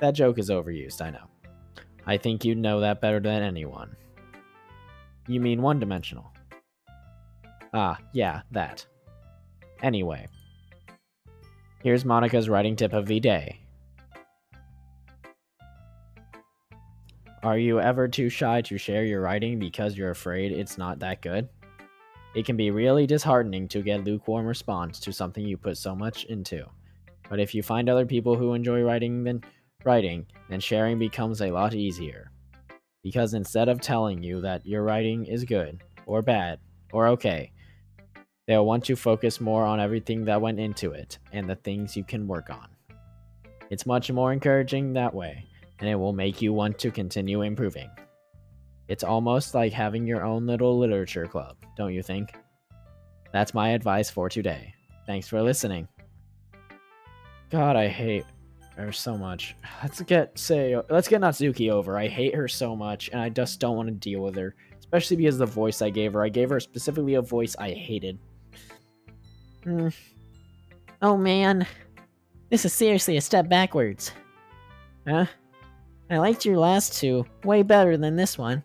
That joke is overused, I know. I think you'd know that better than anyone. You mean one-dimensional? Ah, yeah, that. Anyway. Here's Monika's writing tip of the day. Are you ever too shy to share your writing because you're afraid it's not that good? It can be really disheartening to get lukewarm response to something you put so much into. But if you find other people who enjoy writing then writing, then sharing becomes a lot easier. Because instead of telling you that your writing is good, or bad or okay. They'll want to focus more on everything that went into it and the things you can work on. It's much more encouraging that way, and it will make you want to continue improving. It's almost like having your own little literature club, don't you think? That's my advice for today. Thanks for listening. God, I hate her so much. Let's get say let's get Natsuki over. I hate her so much and I just don't want to deal with her, especially because the voice I gave her. I gave her specifically a voice I hated. Hmm. Oh man. This is seriously a step backwards. Huh? I liked your last two way better than this one.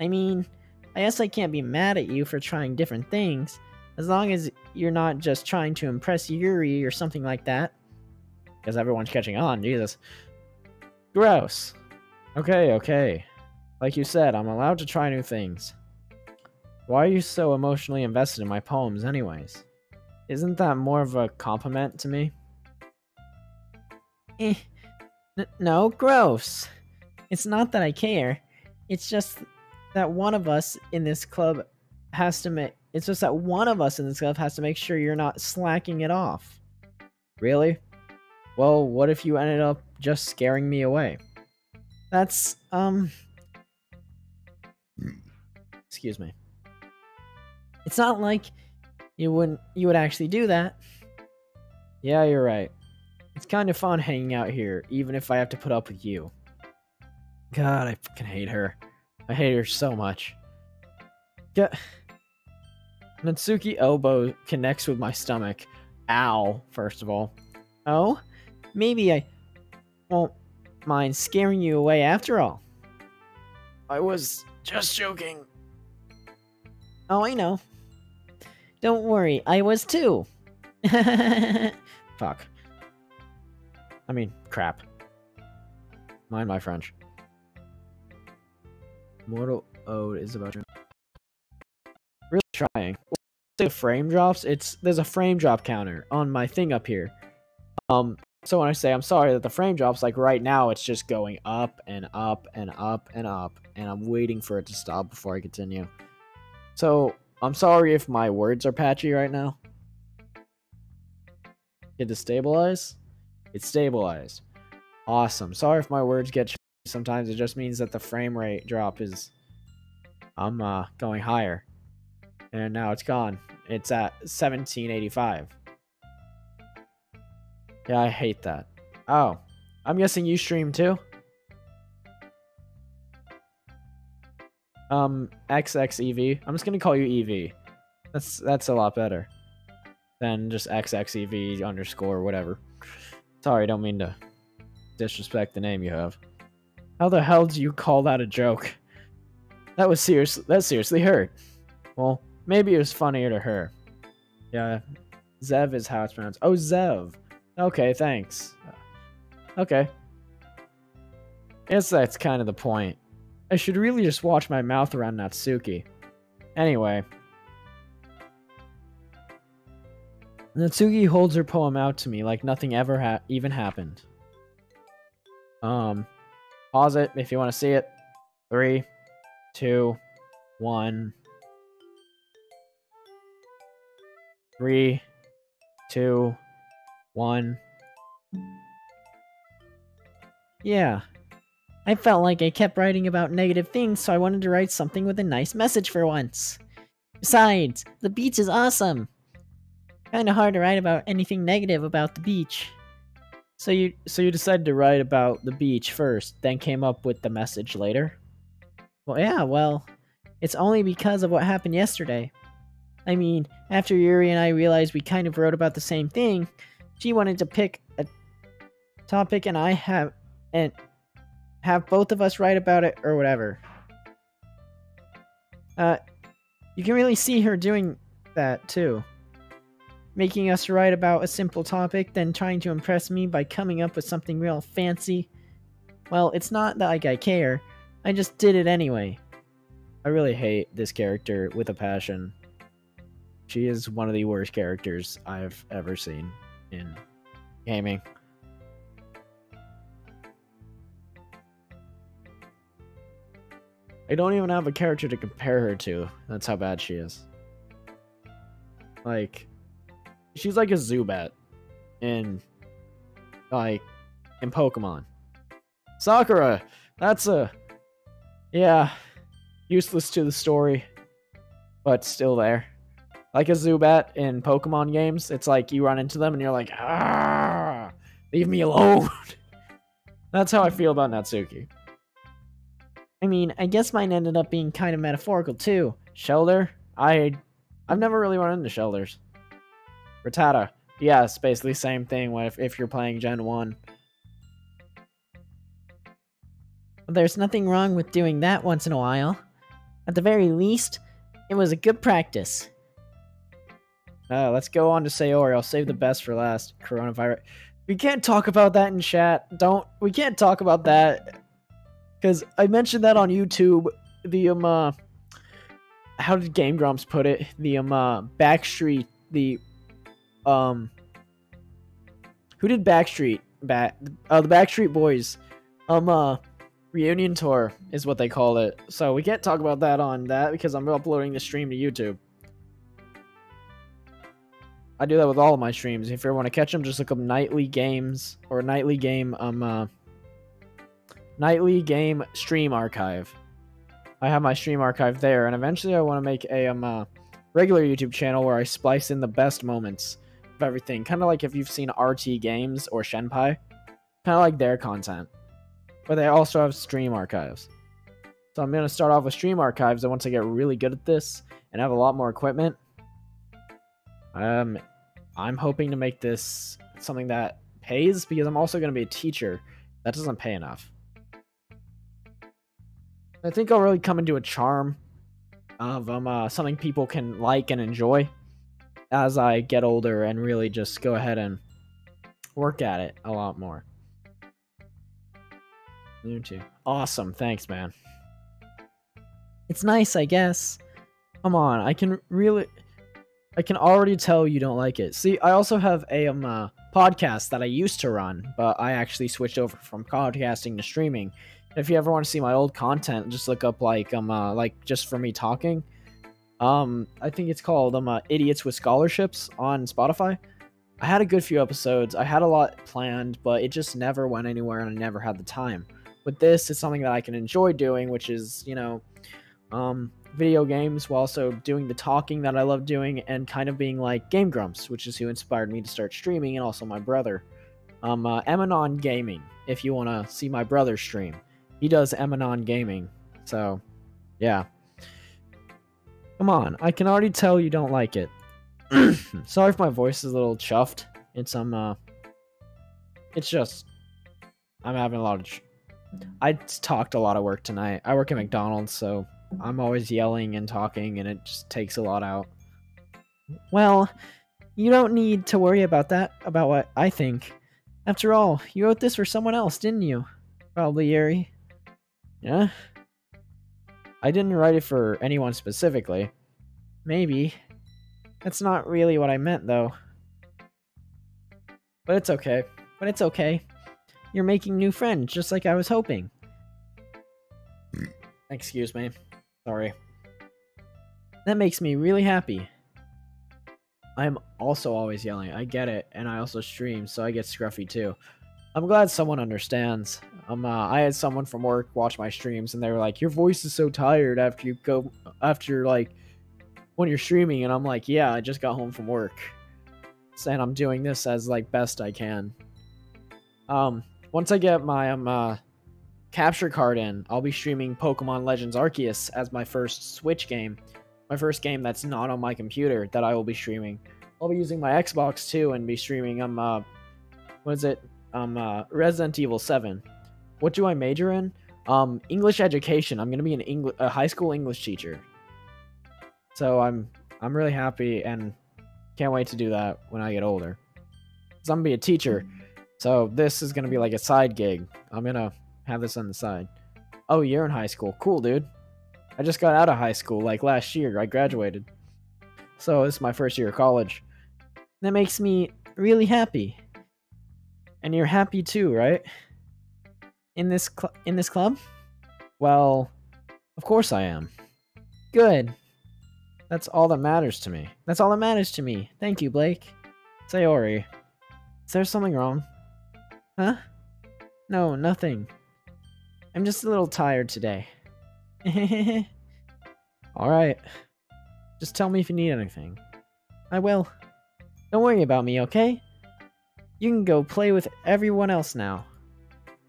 I mean, I guess I can't be mad at you for trying different things, as long as you're not just trying to impress Yuri or something like that. Because everyone's catching on, Jesus. Gross. Okay, okay. Like you said, I'm allowed to try new things. Why are you so emotionally invested in my poems, anyways? Isn't that more of a compliment to me? Eh. No, gross. It's not that I care. It's just that one of us in this club has to make. It's just that one of us in this club has to make sure you're not slacking it off. Really? Well, what if you ended up just scaring me away? That's, um. Excuse me. It's not like you wouldn't you would actually do that. Yeah, you're right. It's kind of fun hanging out here, even if I have to put up with you. God, I fucking hate her. I hate her so much. Get Natsuki elbow connects with my stomach. Ow, first of all. Oh? Maybe I won't mind scaring you away after all. I was just joking. Oh, I know. Don't worry, I was too. Fuck. I mean, crap. Mind my French. Mortal Ode is about to. Really trying. The frame drops. It's there's a frame drop counter on my thing up here. Um, so when I say I'm sorry that the frame drops, like right now, it's just going up and up and up and up, and I'm waiting for it to stop before I continue. So I'm sorry if my words are patchy right now. Did to stabilize? It's stabilized. Awesome. Sorry if my words get sometimes it just means that the frame rate drop is I'm uh going higher. And now it's gone. It's at 1785. Yeah, I hate that. Oh. I'm guessing you stream too? Um, XXEV. I'm just gonna call you EV. That's that's a lot better than just XXEV underscore whatever. Sorry, I don't mean to disrespect the name you have. How the hell do you call that a joke? That was serious. That seriously hurt. Well, maybe it was funnier to her. Yeah, Zev is how it's pronounced. Oh, Zev. Okay, thanks. Okay. Guess that's kind of the point. I should really just watch my mouth around Natsuki. Anyway. Natsuki holds her poem out to me like nothing ever ha even happened. Um, pause it if you want to see it. Three, two, one. Three, two, one. Yeah. I felt like I kept writing about negative things, so I wanted to write something with a nice message for once. Besides, the beach is awesome. Kinda hard to write about anything negative about the beach. So you so you decided to write about the beach first, then came up with the message later? Well, yeah, well, it's only because of what happened yesterday. I mean, after Yuri and I realized we kind of wrote about the same thing, she wanted to pick a topic and I have and have both of us write about it or whatever. Uh you can really see her doing that too. Making us write about a simple topic, then trying to impress me by coming up with something real fancy. Well, it's not that like I care. I just did it anyway. I really hate this character with a passion. She is one of the worst characters I've ever seen in gaming. I don't even have a character to compare her to. That's how bad she is. Like, she's like a Zubat in, like, in Pokemon. Sakura! That's a, yeah, useless to the story, but still there. Like a Zubat in Pokemon games, it's like you run into them and you're like, ah, leave me alone. That's how I feel about Natsuki. I mean, I guess mine ended up being kind of metaphorical too. Shellder, I, I've never really run into Shelders. Rattata, yeah, it's basically same thing if, if you're playing Gen 1. There's nothing wrong with doing that once in a while. At the very least, it was a good practice. Uh, let's go on to Sayori. I'll save the best for last. Coronavirus. We can't talk about that in chat. Don't. We can't talk about that. Because I mentioned that on YouTube. The, um, uh, How did Game Grumps put it? The, um, uh, Backstreet. The, um. Who did Backstreet? Back. Uh, the Backstreet Boys. Um, uh. Reunion tour is what they call it. So we can't talk about that on that because I'm uploading the stream to YouTube. I do that with all of my streams. If you want to catch them, just look up nightly games or nightly game um uh, nightly game stream archive. I have my stream archive there, and eventually I want to make a um uh, regular YouTube channel where I splice in the best moments of everything, kind of like if you've seen RT Games or Shenpai, kind of like their content, but they also have stream archives. So I'm gonna start off with stream archives, and once I get really good at this and have a lot more equipment, um, I'm hoping to make this something that pays because I'm also going to be a teacher. That doesn't pay enough. I think I'll really come into a charm of um, uh, something people can like and enjoy as I get older and really just go ahead and work at it a lot more. You too. Awesome. Thanks, man. It's nice, I guess. Come on, I can really I can already tell you don't like it. See, I also have a um, uh, podcast that I used to run, but I actually switched over from podcasting to streaming. If you ever want to see my old content, just look up like um uh, like just for me talking. Um, I think it's called um uh, Idiots with Scholarships on Spotify. I had a good few episodes. I had a lot planned, but it just never went anywhere, and I never had the time. With this, it's something that I can enjoy doing, which is you know, um, video games while also doing the talking that I love doing and kind of being like Game Grumps, which is who inspired me to start streaming, and also my brother. Um, uh, Emanon Gaming, if you want to see my brother stream. He does Emanon Gaming. So, yeah. Come on, I can already tell you don't like it. Sorry if my voice is a little chuffed. It's, um, uh, it's just, I'm having a lot of, I talked a lot of work tonight. I work at McDonald's, so I'm always yelling and talking, and it just takes a lot out. Well, you don't need to worry about that, about what I think. After all, you wrote this for someone else, didn't you? Probably Yuri. Yeah? I didn't write it for anyone specifically. Maybe. That's not really what I meant, though. But it's okay. But it's okay. You're making new friends, just like I was hoping. Excuse me. Sorry. That makes me really happy. I'm also always yelling. I get it, and I also stream, so I get scruffy too. I'm glad someone understands. Um, uh, I had someone from work watch my streams, and they were like, "Your voice is so tired after you go after like when you're streaming," and I'm like, "Yeah, I just got home from work, and I'm doing this as like best I can." Um, once I get my um uh, capture card in, I'll be streaming Pokemon Legends Arceus as my first Switch game. My first game that's not on my computer that I will be streaming. I'll be using my Xbox too and be streaming um uh what is it? Um uh Resident Evil 7. What do I major in? Um English education. I'm to be an a high school English teacher. So I'm I'm really happy and can't wait to do that when I get older. I'm to be a teacher. So this is to be like a side gig. I'm to have this on the side. Oh, you're in high school. Cool, dude. I just got out of high school, like last year. I graduated. So this is my first year of college. That makes me really happy. And you're happy too, right? In this in this club? Well, Of course I am. Good. That's all that matters to me. That's all that matters to me. Thank you, Blake. Sayori, is there something wrong? Huh? No, nothing. I'm just a little tired today. Alright. Just tell me if you need anything. I will. Don't worry about me, okay? You can go play with everyone else now.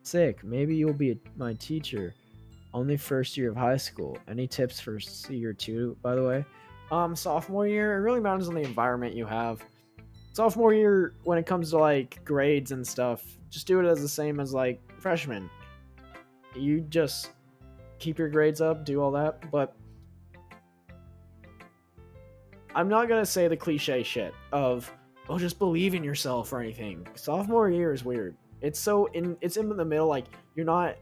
Sick. Maybe you'll be my teacher. Only first year of high school. Any tips for year two, by the way? Um, sophomore year, it really matters on the environment you have. Sophomore year, when it comes to like grades and stuff, just do it as the same as like freshman. You just keep your grades up, do all that, but I'm not gonna say the cliche shit of oh just believe in yourself or anything. Sophomore year is weird. It's so in it's in the middle, like you're not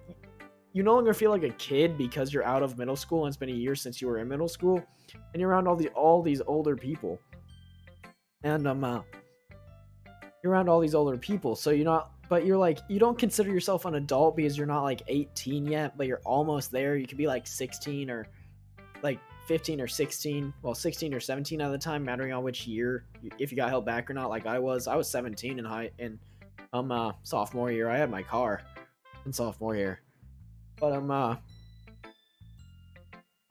you no longer feel like a kid because you're out of middle school and it's been a year since you were in middle school and you're around all the all these older people. And um uh, you're around all these older people, so you're not but you're like you don't consider yourself an adult because you're not like 18 yet, but you're almost there. You could be like 16 or like 15 or 16, well, 16 or 17 at the time, mattering on which year, if you got held back or not. Like I was, I was 17 in high in um uh, sophomore year. I had my car in sophomore year, but I'm um, uh,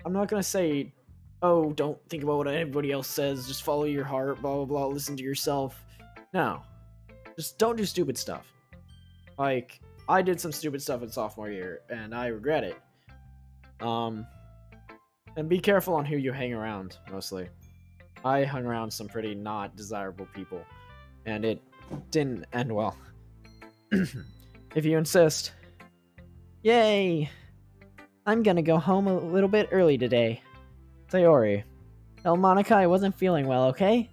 I'm not gonna say, oh, don't think about what everybody else says. Just follow your heart. Blah blah blah. Listen to yourself. No, just don't do stupid stuff. Like I did some stupid stuff in sophomore year, and I regret it. Um and be careful on who you hang around, mostly. I hung around some pretty not desirable people, and it didn't end well. if you insist. Yay! I'm gonna go home a little bit early today. Sayori. Tell Monika I wasn't feeling well, okay?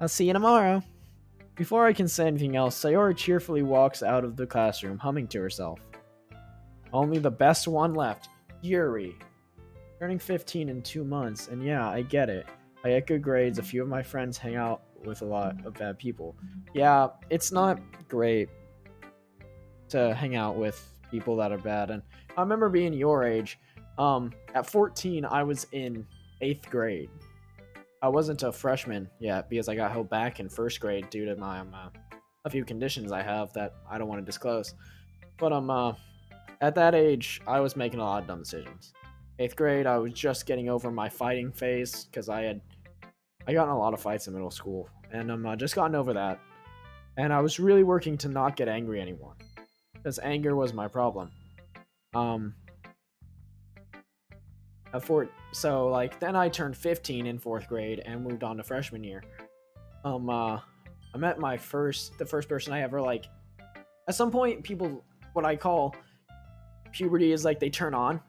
I'll see you tomorrow. Before I can say anything else, Sayori cheerfully walks out of the classroom, humming to herself. Only the best one left, Yuri. Turning 15 in two months, and yeah, I get it. I get good grades, a few of my friends hang out with a lot of bad people. Yeah, it's not great to hang out with people that are bad. And I remember being your age. Um, at 14, I was in eighth grade. I wasn't a freshman yet because I got held back in first grade due to my um, uh, a few conditions I have that I don't want to disclose. But um, uh, at that age, I was making a lot of dumb decisions eighth grade, I was just getting over my fighting phase because I had I got in a lot of fights in middle school, and I'm uh, just gotten over that. And I was really working to not get angry anymore because anger was my problem. Um, at four, so like then I turned 15 in fourth grade and moved on to freshman year. Um, uh, I met my first, the first person I ever like. At some point, people, what I call puberty is like they turn on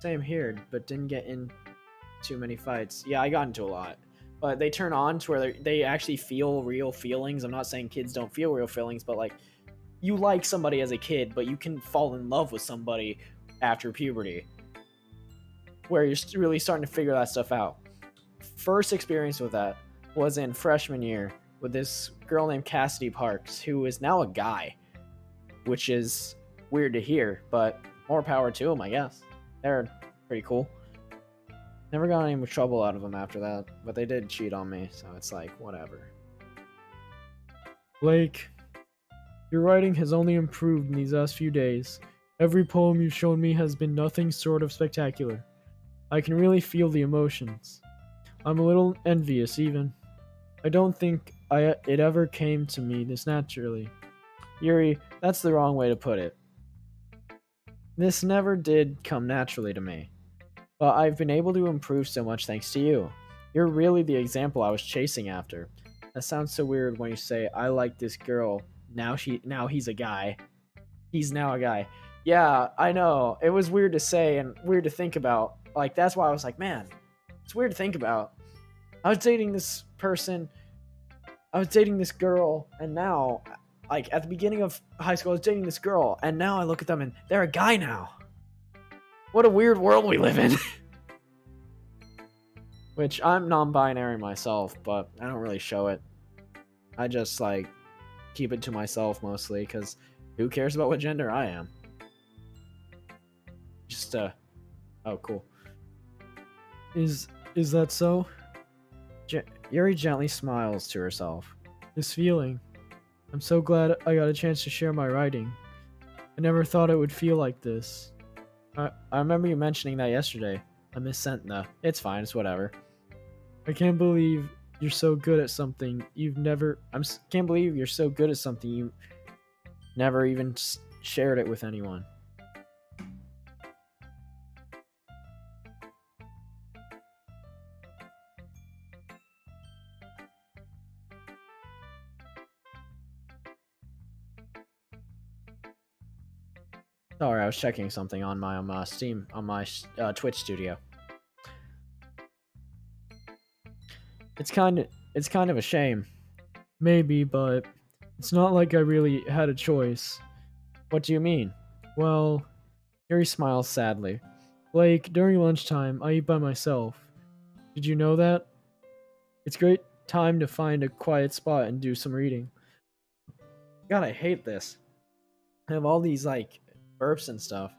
same here, but didn't get in too many fights. Yeah, I got into a lot. But they turn on to where they actually feel real feelings. I'm not saying kids don't feel real feelings, but like you like somebody as a kid, but you can fall in love with somebody after puberty. Where you're really starting to figure that stuff out. First experience with that was in freshman year with this girl named Cassidy Parks, who is now a guy, which is weird to hear, but more power to him, I guess. They're pretty cool. Never got any trouble out of them after that, but they did cheat on me, so it's like, whatever. Blake, your writing has only improved in these last few days. Every poem you've shown me has been nothing short of spectacular. I can really feel the emotions. I'm a little envious, even. I don't think I, it ever came to me this naturally. Yuri, that's the wrong way to put it. This never did come naturally to me. But I've been able to improve so much thanks to you. You're really the example I was chasing after. That sounds so weird when you say I like this girl. Now she now he's a guy. He's now a guy. Yeah, I know. It was weird to say and weird to think about. Like that's why I was like, man, it's weird to think about. I was dating this person. I was dating this girl and now like at the beginning of high school, I was dating this girl, and now I look at them and they're a guy now. What a weird world we live in. Which I'm non-binary myself, but I don't really show it. I just like keep it to myself mostly because who cares about what gender I am? just uh oh cool. Is is that so? Je- Yuri gently smiles to herself. This feeling. I'm so glad I got a chance to share my writing. I never thought it would feel like this. I, I remember you mentioning that yesterday. I miss Sentna. It's fine, it's whatever. I can't believe you're so good at something you've never. I'm can't believe you're so good at something you never even shared it with anyone. Was checking something on my um, uh, Steam on my uh, Twitch studio. It's kind of it's kind of a shame. Maybe, but it's not like I really had a choice. What do you mean? Well, Yuri smiles sadly. Like, during lunchtime, I eat by myself. Did you know that? It's great time to find a quiet spot and do some reading. God, I hate this. I have all these like burps and stuff.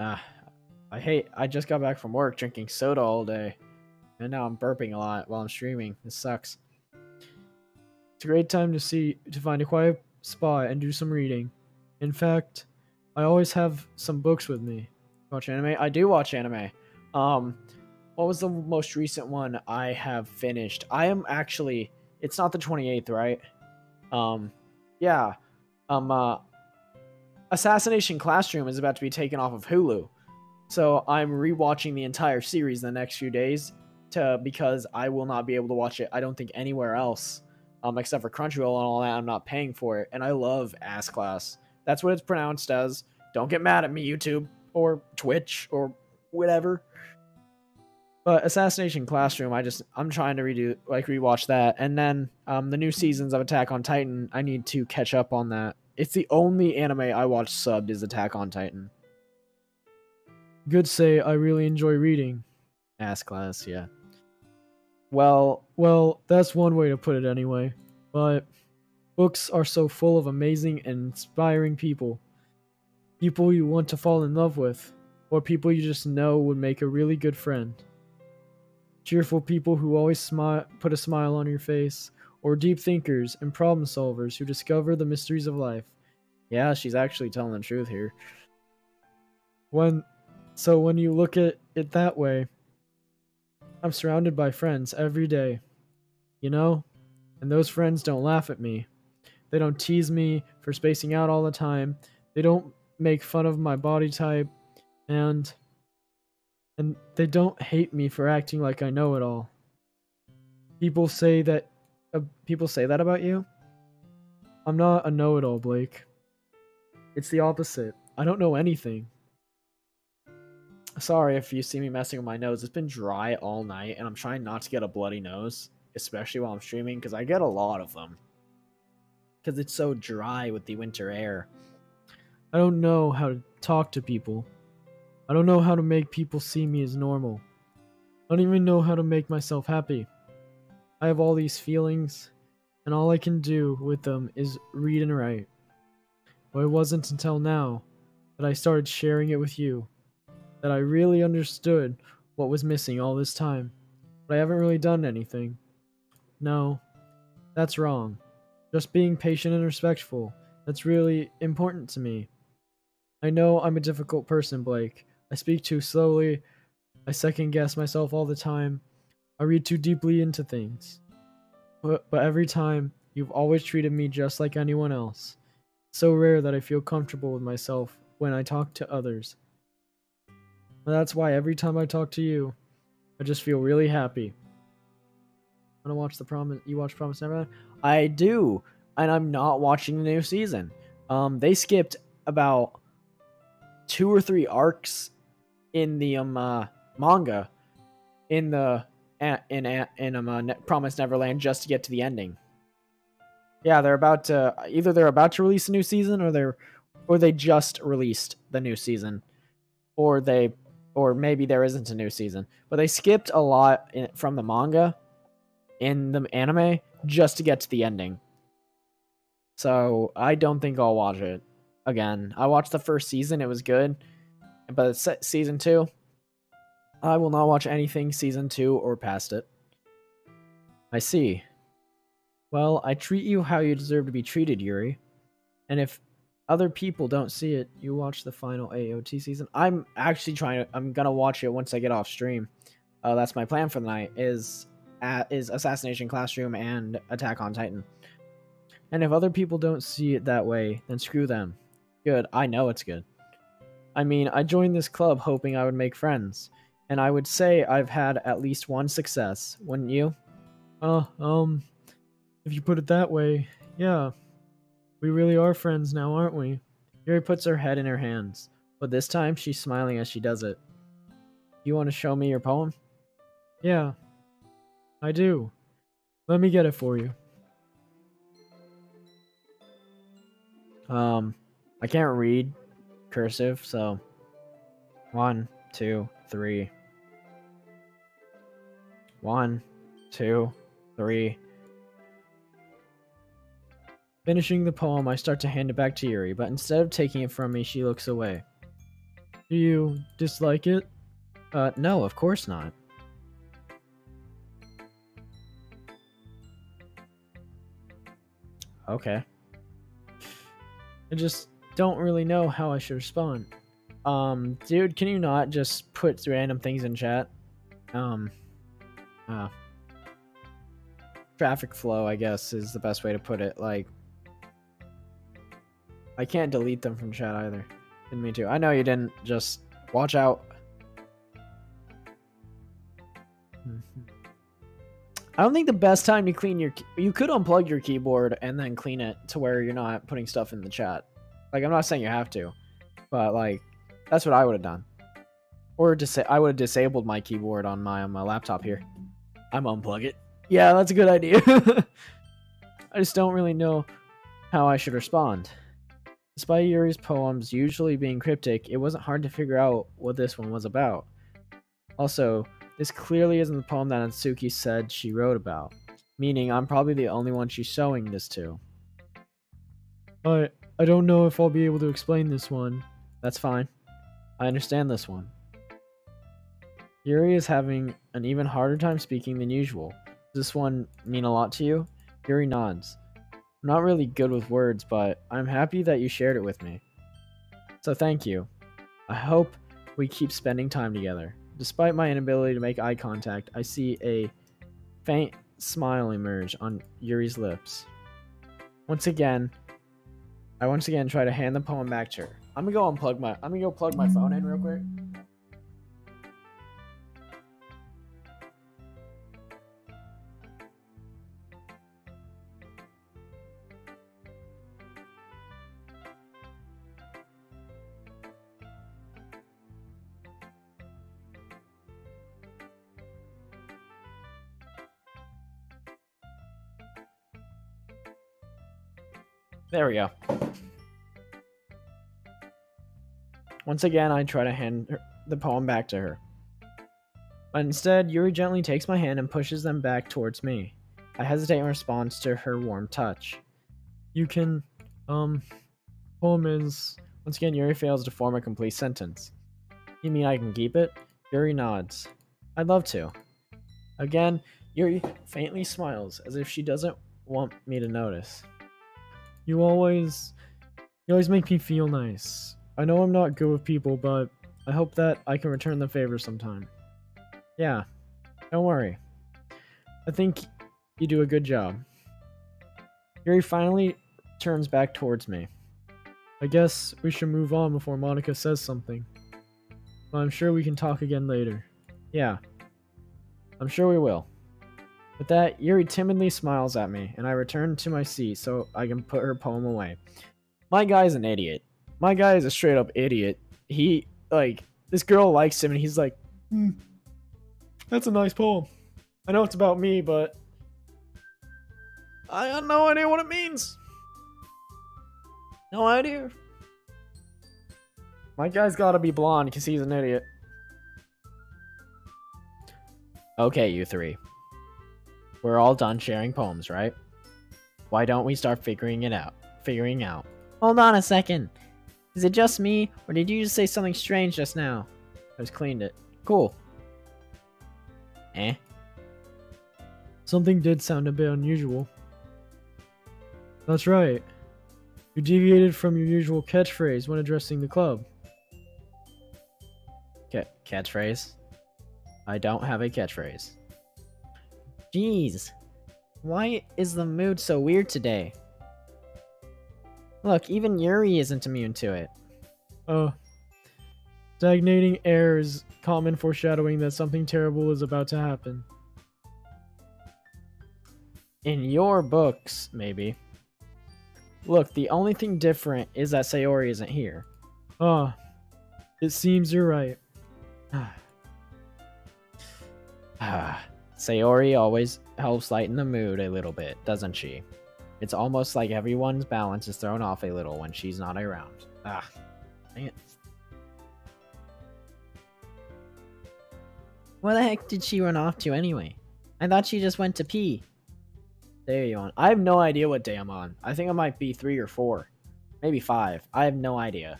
Ah, I hate. I just got back from work drinking soda all day, and now I'm burping a lot while I'm streaming. This sucks. It's a great time to see to find a quiet spot and do some reading. In fact, I always have some books with me. Watch anime? I do watch anime. Um, what was the most recent one I have finished? I am actually. It's not the 28th, right? Um, yeah. Um, uh, Assassination Classroom is about to be taken off of Hulu. So I'm rewatching the entire series the next few days to because I will not be able to watch it I don't think anywhere else. Um except for Crunchyroll and all that. I'm not paying for it. And I love Ass Class. That's what it's pronounced as. Don't get mad at me, YouTube or Twitch or whatever. But Assassination Classroom, I just I'm trying to redo like rewatch that. And then um the new seasons of Attack on Titan, I need to catch up on that. It's the only anime I watch subbed is Attack on Titan. Good say I really enjoy reading. Ass class, yeah. Well, well, that's one way to put it anyway. But books are so full of amazing and inspiring people. People you want to fall in love with, or people you just know would make a really good friend. Cheerful people who always smile, put a smile on your face, or deep thinkers and problem solvers who discover the mysteries of life. Yeah, she's actually telling the truth here. When so when you look at it that way, I'm surrounded by friends every day. You know? And those friends don't laugh at me. They don't tease me for spacing out all the time. They don't make fun of my body type and and they don't hate me for acting like I know it all. People say that uh, people say that about you? I'm not a know-it-all, Blake. It's the opposite. I don't know anything. Sorry if you see me messing with my nose. It's been dry all night, and I'm trying not to get a bloody nose, especially while I'm streaming, because I get a lot of them. Because it's so dry with the winter air. I don't know how to talk to people. I don't know how to make people see me as normal. I don't even know how to make myself happy. I have all these feelings, and all I can do with them is read and write. But it wasn't until now that I started sharing it with you that I really understood what was missing all this time. But I haven't really done anything. No, that's wrong. Just being patient and respectful. That's really important to me. I know I'm a difficult person, Blake. I speak too slowly. I second guess myself all the time. I read too deeply into things. But, but every time, you've always treated me just like anyone else. so rare that I feel comfortable with myself when I talk to others. That's why every time I talk to you, I just feel really happy. Wanna watch the Promise? You watch Promise Neverland? I do, and I'm not watching the new season. Um, they skipped about two or three arcs in the um uh, manga, in the in a- in um uh, ne- Promise Neverland just to get to the ending. Yeah, they're about to either they're about to release a new season or they're or they just released the new season, or they or maybe there isn't a new season. But they skipped a lot in, from the manga in the anime just to get to the ending. So I don't think I'll watch it. again. I watched the first season, it was good. But se- season two, I will not watch anything season two or past it. I see. Well, I treat you how you deserve to be treated, Yuri. And if other people don't see it, you watch the final AOT season. I'm actually trying to. I'm gonna watch it once I get off stream. Uh, that's my plan for the night. Is at, is Assassination Classroom and Attack on Titan. And if other people don't see it that way, then screw them. Good. I know it's good. I mean, I joined this club hoping I would make friends, and I would say I've had at least one success, wouldn't you? Uh, um, if you put it that way, yeah. We really are friends now, aren't we? Yuri puts her head in her hands, but this time she's smiling as she does it. You want to show me your poem? Yeah, I do. Let me get it for you. Um, I can't read cursive, so one, two, three. One, two, three. Finishing the poem, I start to hand it back to Yuri, but instead of taking it from me, she looks away. Do you dislike it? Uh, no, of course not. Okay. I just don't really know how I should respond. Um, dude, can you not just put random things in chat? Um, uh, traffic flow, I guess, is the best way to put it. Like, I can't delete them from chat either. Didn't mean to. I know you didn't. Just watch out. Mhm. I don't think the best time to clean your you could unplug your keyboard and then clean it to where you're not putting stuff in the chat. Like I'm not saying you have to, but like that's what I would have done. Or just dis- I would have disabled my keyboard on my on my laptop here. I'm unplug it. Yeah, that's a good idea. I just don't really know how I should respond. Despite Yuri's poems usually being cryptic, it wasn't hard to figure out what this one was about. Also, this clearly isn't the poem that Natsuki said she wrote about, meaning I'm probably the only one she's showing this to. I I don't know if I'll be able to explain this one. That's fine. I understand this one. Yuri is having an even harder time speaking than usual. Does this one mean a lot to you? Yuri nods. I'm not really good with words, but I'm happy that you shared it with me. So thank you. I hope we keep spending time together. Despite my inability to make eye contact, I see a faint smile emerge on Yuri's lips. Once again, I once again try to hand the poem back to her. I'm gonna go unplug my I'm gonna go plug my phone in real quick. There we go. Once again, I try to hand her, the poem back to her. But instead, Yuri gently takes my hand and pushes them back towards me. I hesitate in response to her warm touch. You can, um, poem is. Once again, Yuri fails to form a complete sentence. You mean I can keep it? Yuri nods. I'd love to. Again, Yuri faintly smiles as if she doesn't want me to notice. You always you always make me feel nice. I know I'm not good with people, but I hope that I can return the favor sometime. Yeah. Don't worry. I think you do a good job. Yuri finally turns back towards me. I guess we should move on before Monika says something. But I'm sure we can talk again later. Yeah. I'm sure we will. With that, Yuri timidly smiles at me, and I return to my seat so I can put her poem away. My guy's an idiot. My guy is a straight up idiot. He, like, this girl likes him, and he's like, hmm, that's a nice poem. I know it's about me, but I got no idea what it means. No idea. My guy's gotta be blonde because he's an idiot. Okay, you three. We're all done sharing poems, right? Why don't we start figuring it out? Figuring out. Hold on a second. Is it just me, or did you just say something strange just now? I just cleaned it. Cool. Eh? Something did sound a bit unusual. That's right. You deviated from your usual catchphrase when addressing the club. Ca- catchphrase? I don't have a catchphrase. Jeez. Why is the mood so weird today? Look, even Yuri isn't immune to it. Uh, stagnating air is common foreshadowing that something terrible is about to happen. In your books, maybe. Look, the only thing different is that Sayori isn't here. Ah, it seems you're right. Ah, Sayori always helps lighten the mood a little bit, doesn't she? It's almost like everyone's balance is thrown off a little when she's not around. Ah, dang it. Where the heck did she run off to anyway? I thought she just went to pee. There you on. I have no idea what day I'm on. I think I might be three or four. Maybe five. I have no idea.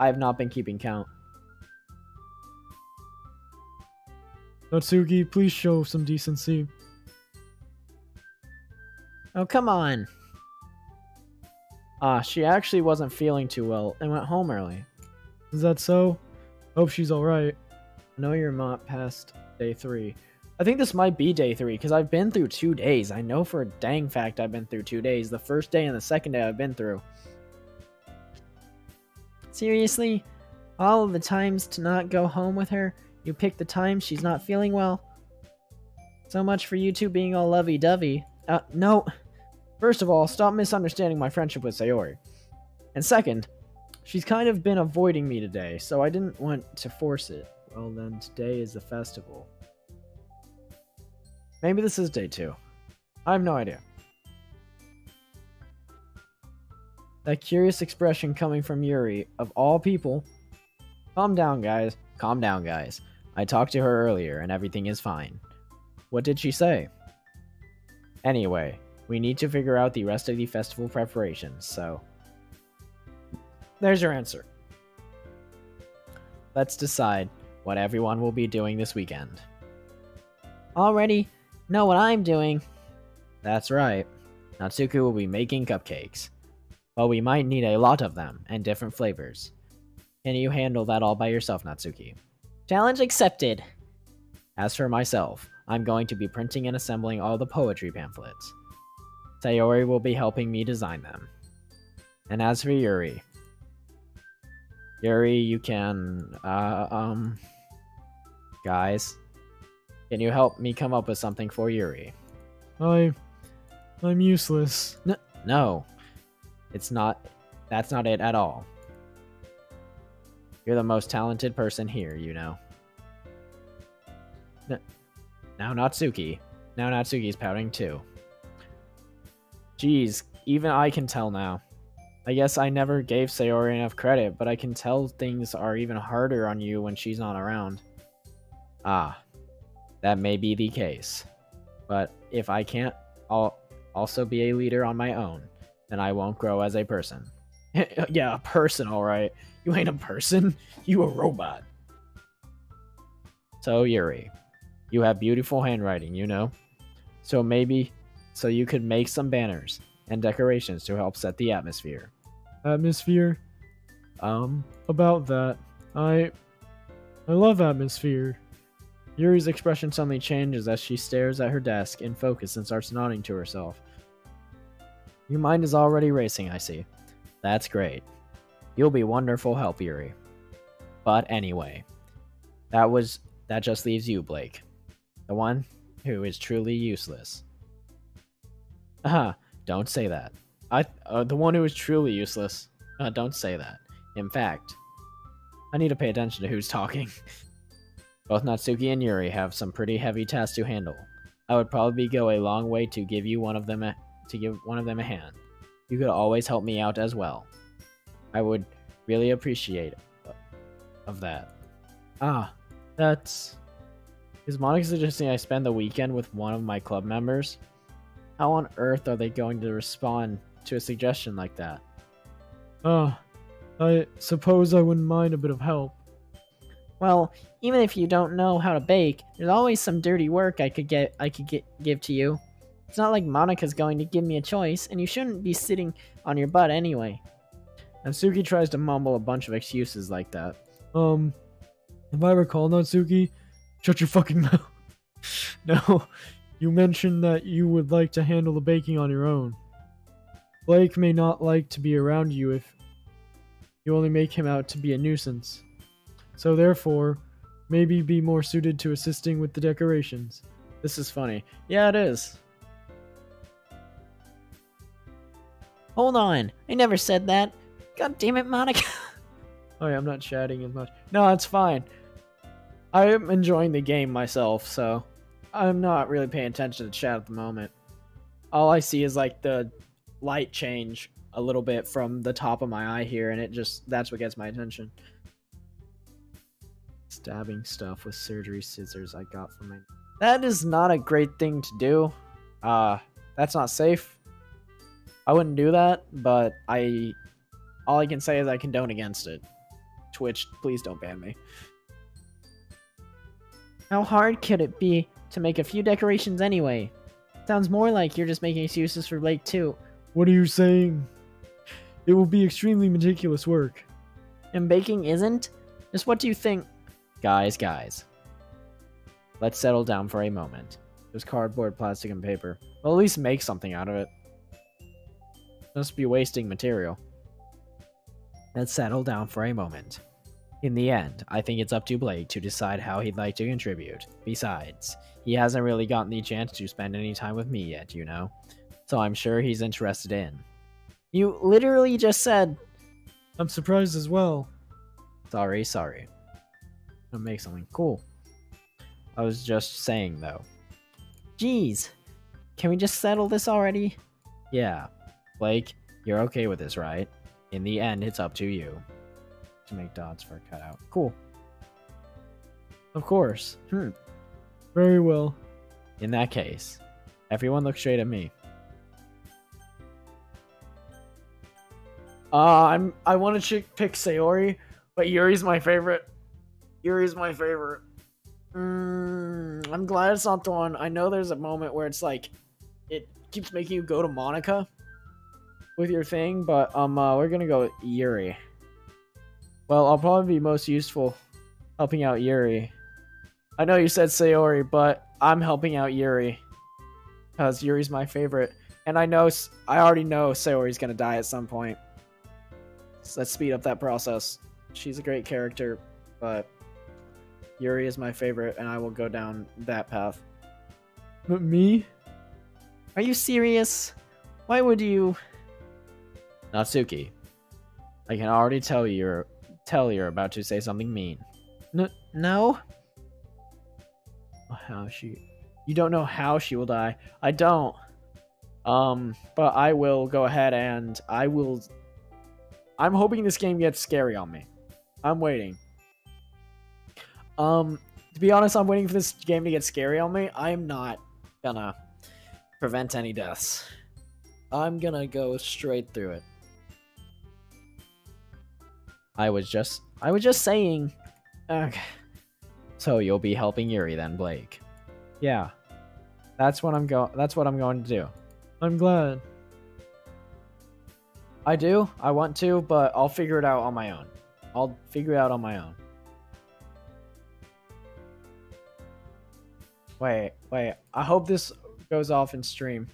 I have not been keeping count. Natsuki, please show some decency. Oh, come on. Ah, she actually wasn't feeling too well and went home early. Is that so? Hope she's alright. I know you're not past day three. I think this might be day three because I've been through two days. I know for a dang fact I've been through two days. The first day and the second day I've been through. Seriously? All of the times to not go home with her? You pick the time she's not feeling well? So much for you two being all lovey-dovey. Uh, no. First of all, stop misunderstanding my friendship with Sayori. And second, she's kind of been avoiding me today, so I didn't want to force it. Well then, today is the festival. Maybe this is day two. I have no idea. That curious expression coming from Yuri, of all people. Calm down, guys. Calm down, guys. I talked to her earlier, and everything is fine. What did she say? Anyway, we need to figure out the rest of the festival preparations, so... There's your answer. Let's decide what everyone will be doing this weekend. Already know what I'm doing. That's right. Natsuki will be making cupcakes. But we might need a lot of them, and different flavors. Can you handle that all by yourself, Natsuki? Challenge accepted. As for myself, I'm going to be printing and assembling all the poetry pamphlets. Sayori will be helping me design them. And as for Yuri, Yuri, you can, uh, um, guys, can you help me come up with something for Yuri? I, I'm useless. No, it's not, that's not it at all. You're the most talented person here, you know. N now Natsuki. Now Natsuki's pouting too. Geez, even I can tell now. I guess I never gave Sayori enough credit, but I can tell things are even harder on you when she's not around. Ah, that may be the case. But if I can't also be a leader on my own, then I won't grow as a person. yeah, a person, alright. You ain't a person, you a robot. So, Yuri, you have beautiful handwriting, you know? So maybe, so you could make some banners and decorations to help set the atmosphere. Atmosphere? Um, about that, I... I love atmosphere. Yuri's expression suddenly changes as she stares at her desk in focus and starts nodding to herself. Your mind is already racing, I see. That's great. You'll be wonderful help, Yuri. But anyway, that was that just leaves you, Blake. The one who is truly useless. Ah, don't say that. I uh, the one who is truly useless. Uh, don't say that. In fact, I need to pay attention to who's talking. Both Natsuki and Yuri have some pretty heavy tasks to handle. I would probably go a long way to give you one of them a, to give one of them a hand. You could always help me out as well. I would really appreciate of that. Ah, that's is Monika suggesting I spend the weekend with one of my club members? How on earth are they going to respond to a suggestion like that? Oh, I suppose I wouldn't mind a bit of help. Well, even if you don't know how to bake, there's always some dirty work I could get I could get give to you. It's not like Monika's going to give me a choice, and you shouldn't be sitting on your butt anyway. Natsuki tries to mumble a bunch of excuses like that. Um, if I recall, Natsuki, shut your fucking mouth. no, you mentioned that you would like to handle the baking on your own. Blake may not like to be around you if you only make him out to be a nuisance. So therefore, maybe be more suited to assisting with the decorations. This is funny. Yeah, it is. Hold on, I never said that. God damn it, Monika. Oh yeah, I'm not chatting as much. No, it's fine. I am enjoying the game myself, so I'm not really paying attention to chat at the moment. All I see is like the light change a little bit from the top of my eye here, and it just that's what gets my attention. Stabbing stuff with surgery scissors I got from my. That is not a great thing to do. Uh, that's not safe. I wouldn't do that, but I. All I can say is I condone against it. Twitch, please don't ban me. How hard could it be to make a few decorations anyway? Sounds more like you're just making excuses for Blake too. What are you saying? It will be extremely meticulous work. And baking isn't? Just what do you think? Guys, guys. Let's settle down for a moment. There's cardboard, plastic, and paper. Well, at least make something out of it. Must be wasting material. Let's settle down for a moment. In the end, I think it's up to Blake to decide how he'd like to contribute. Besides, he hasn't really gotten the chance to spend any time with me yet, you know? So I'm sure he's interested in. You literally just said. I'm surprised as well. Sorry, sorry. I'll make something cool. I was just saying, though. Jeez. Can we just settle this already? Yeah. Blake, you're okay with this, right? In the end, it's up to you. To make dots for a cutout. Cool. Of course. Hmm. Very well. In that case, everyone look straight at me. Uh, I'm I want to pick Sayori, but Yuri's my favorite. Yuri's my favorite. Mm, I'm glad it's not the one. I know there's a moment where it's like, it keeps making you go to Monika with your thing, but um, uh, we're gonna go with Yuri. Well, I'll probably be most useful helping out Yuri. I know you said Sayori, but I'm helping out Yuri because Yuri's my favorite, and I know I already know Sayori's gonna die at some point. So let's speed up that process. She's a great character, but Yuri is my favorite, and I will go down that path. But me? Are you serious? Why would you? Natsuki, I can already tell you're tell you're about to say something mean. N no. How she? You don't know how she will die. I don't. Um, but I will go ahead and I will. I'm hoping this game gets scary on me. I'm waiting. Um, to be honest, I'm waiting for this game to get scary on me. I'm not gonna prevent any deaths. I'm gonna go straight through it. I was just I was just saying. Okay. So you'll be helping Yuri then, Blake. Yeah. That's what I'm go that's what I'm going to do. I'm glad. I do. I want to, but I'll figure it out on my own. I'll figure it out on my own. Wait, wait. I hope this goes off in stream.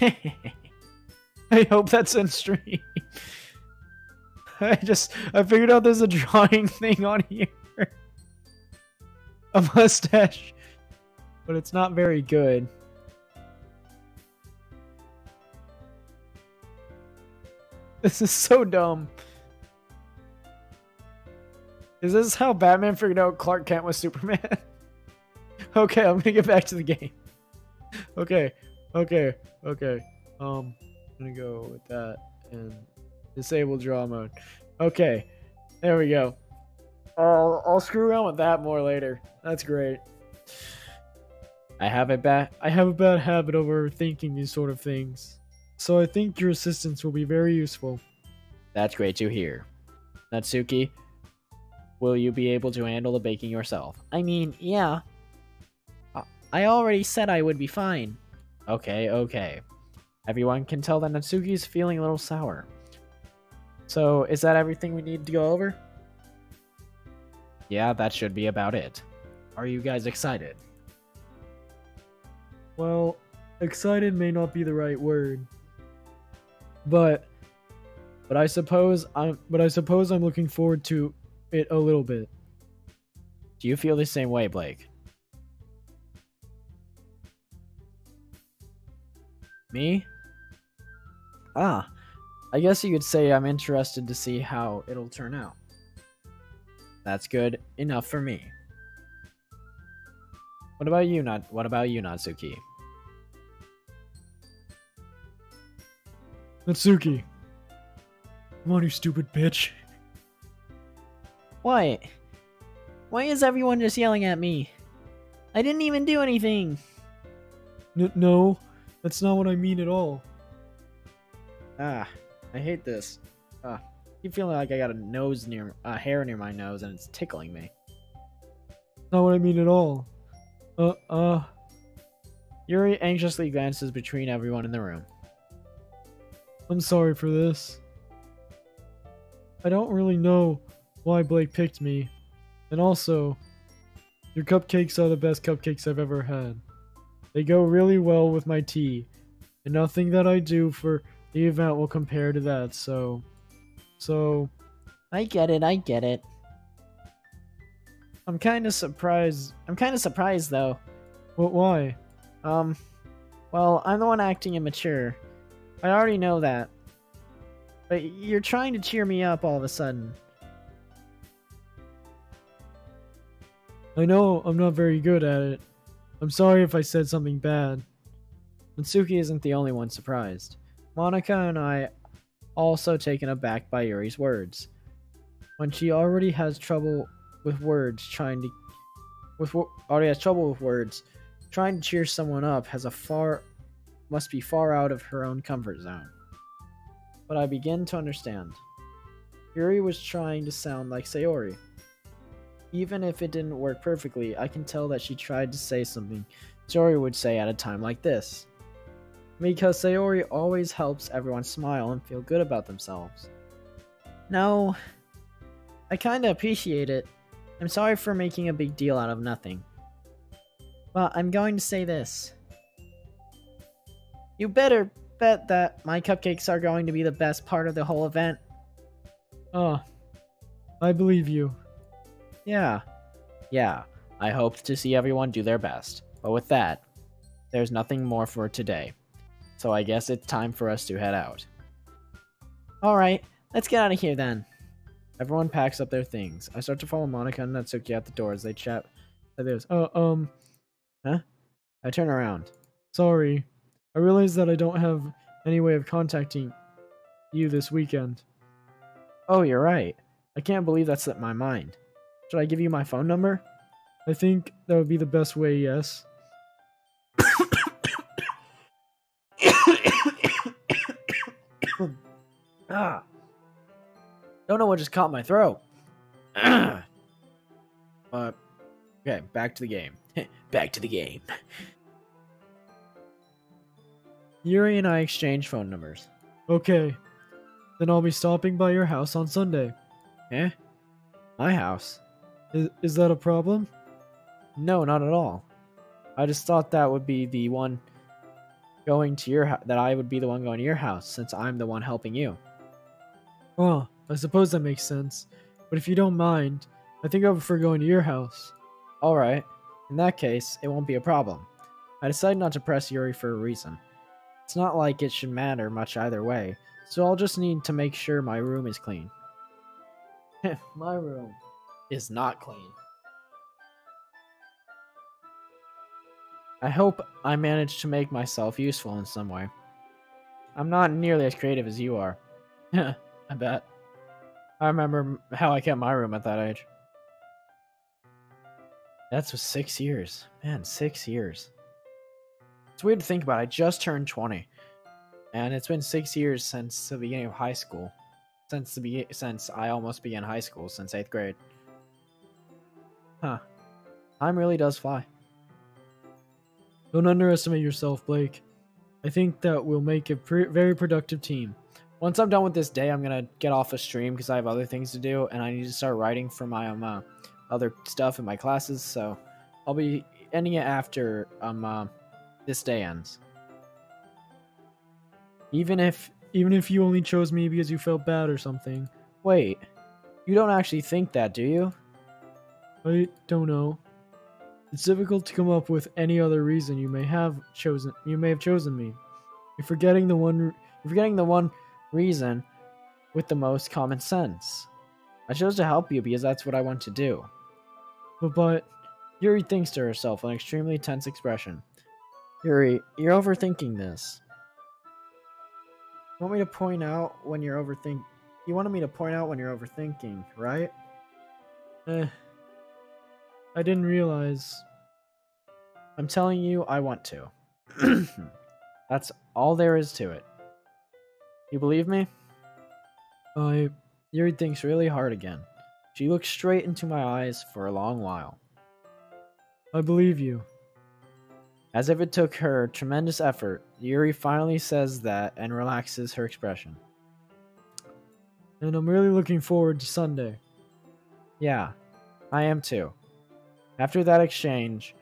I hope that's in stream. I just I figured out there's a drawing thing on here. a mustache. But it's not very good. This is so dumb. Is this how Batman figured out Clark Kent was Superman? okay, I'm gonna get back to the game. Okay, okay, okay. Um, I'm gonna go with that and disable draw mode. Okay, there we go. I'll, I'll screw around with that more later. That's great. I have a bad I have a bad habit of overthinking these sort of things. So I think your assistance will be very useful. That's great to hear. Natsuki, will you be able to handle the baking yourself? I mean, yeah. I- I already said I would be fine. Okay, okay. Everyone can tell that Natsuki's feeling a little sour. So, is that everything we need to go over? Yeah, that should be about it. Are you guys excited? Well, excited may not be the right word. But but I suppose I'm but I suppose I'm looking forward to it a little bit. Do you feel the same way, Blake? Me? Ah, I guess you could say I'm interested to see how it'll turn out. That's good enough for me. What about you, Nat? What about you, Natsuki? Natsuki. Come on, you stupid bitch. What? Why is everyone just yelling at me? I didn't even do anything. N- no, that's not what I mean at all. Ah, I hate this. Ah, I keep feeling like I got a nose near, a hair near my nose, and it's tickling me. Not what I mean at all. Uh, uh. Yuri anxiously glances between everyone in the room. I'm sorry for this. I don't really know why Blake picked me. And also, your cupcakes are the best cupcakes I've ever had. They go really well with my tea, and nothing that I do for the event will compare to that, so. So. I get it, I get it. I'm kind of surprised. I'm kind of surprised, though. What, why? Um, well, I'm the one acting immature. I already know that. But you're trying to cheer me up all of a sudden. I know I'm not very good at it. I'm sorry if I said something bad. Natsuki isn't the only one surprised. Monika and I also taken aback by Yuri's words. When she already has trouble with words trying to with already has trouble with words, trying to cheer someone up has a far must be far out of her own comfort zone. But I begin to understand. Yuri was trying to sound like Sayori. Even if it didn't work perfectly, I can tell that she tried to say something Sayori would say at a time like this. Because Sayori always helps everyone smile and feel good about themselves. No, I kinda appreciate it. I'm sorry for making a big deal out of nothing. But I'm going to say this. You better bet that my cupcakes are going to be the best part of the whole event. Oh, I believe you. Yeah. Yeah, I hoped to see everyone do their best. But with that, there's nothing more for today. So I guess it's time for us to head out. Alright, let's get out of here then. Everyone packs up their things. I start to follow Monika and Natsuki out the door as they chat. This. Uh, um. Huh? I turn around. Sorry. I realize that I don't have any way of contacting you this weekend. Oh, you're right. I can't believe that slipped my mind. Should I give you my phone number? I think that would be the best way, yes. ah. Don't know what just caught my throat. uh, okay, back to the game. back to the game. Yuri and I exchange phone numbers. Okay. Then I'll be stopping by your house on Sunday. Eh? My house? Is, is that a problem? No, not at all. I just thought that would be the one going to your that I would be the one going to your house since I'm the one helping you. Oh, I suppose that makes sense. But if you don't mind, I think I prefer going to your house. Alright. In that case, it won't be a problem. I decided not to press Yuri for a reason. It's not like it should matter much either way, so I'll just need to make sure my room is clean. my room is not clean. I hope I managed to make myself useful in some way. I'm not nearly as creative as you are. I bet. I remember how I kept my room at that age. That's with six years. Man, six years. It's weird to think about. I just turned 20. And it's been six years since the beginning of high school. Since the be- since I almost began high school, since eighth grade. Huh. Time really does fly. Don't underestimate yourself, Blake. I think that we'll make a pre- very productive team. Once I'm done with this day, I'm gonna get off a stream because I have other things to do, and I need to start writing for my um, uh, other stuff in my classes. So I'll be ending it after um uh, this day ends. Even if even if you only chose me because you felt bad or something. Wait, you don't actually think that, do you? I don't know. It's difficult to come up with any other reason you may have chosen you may have chosen me. You're forgetting the one you're forgetting the one reason with the most common sense. I chose to help you because that's what I want to do. But but Yuri thinks to herself an extremely tense expression. Yuri, you're overthinking this. You want me to point out when you're overthink you wanted me to point out when you're overthinking, right? Eh. I didn't realize. I'm telling you, I want to. That's all there is to it. You believe me? I. Yuri thinks really hard again. She looks straight into my eyes for a long while. I believe you. As if it took her tremendous effort, Yuri finally says that and relaxes her expression. And I'm really looking forward to Sunday. Yeah, I am too. After that exchange,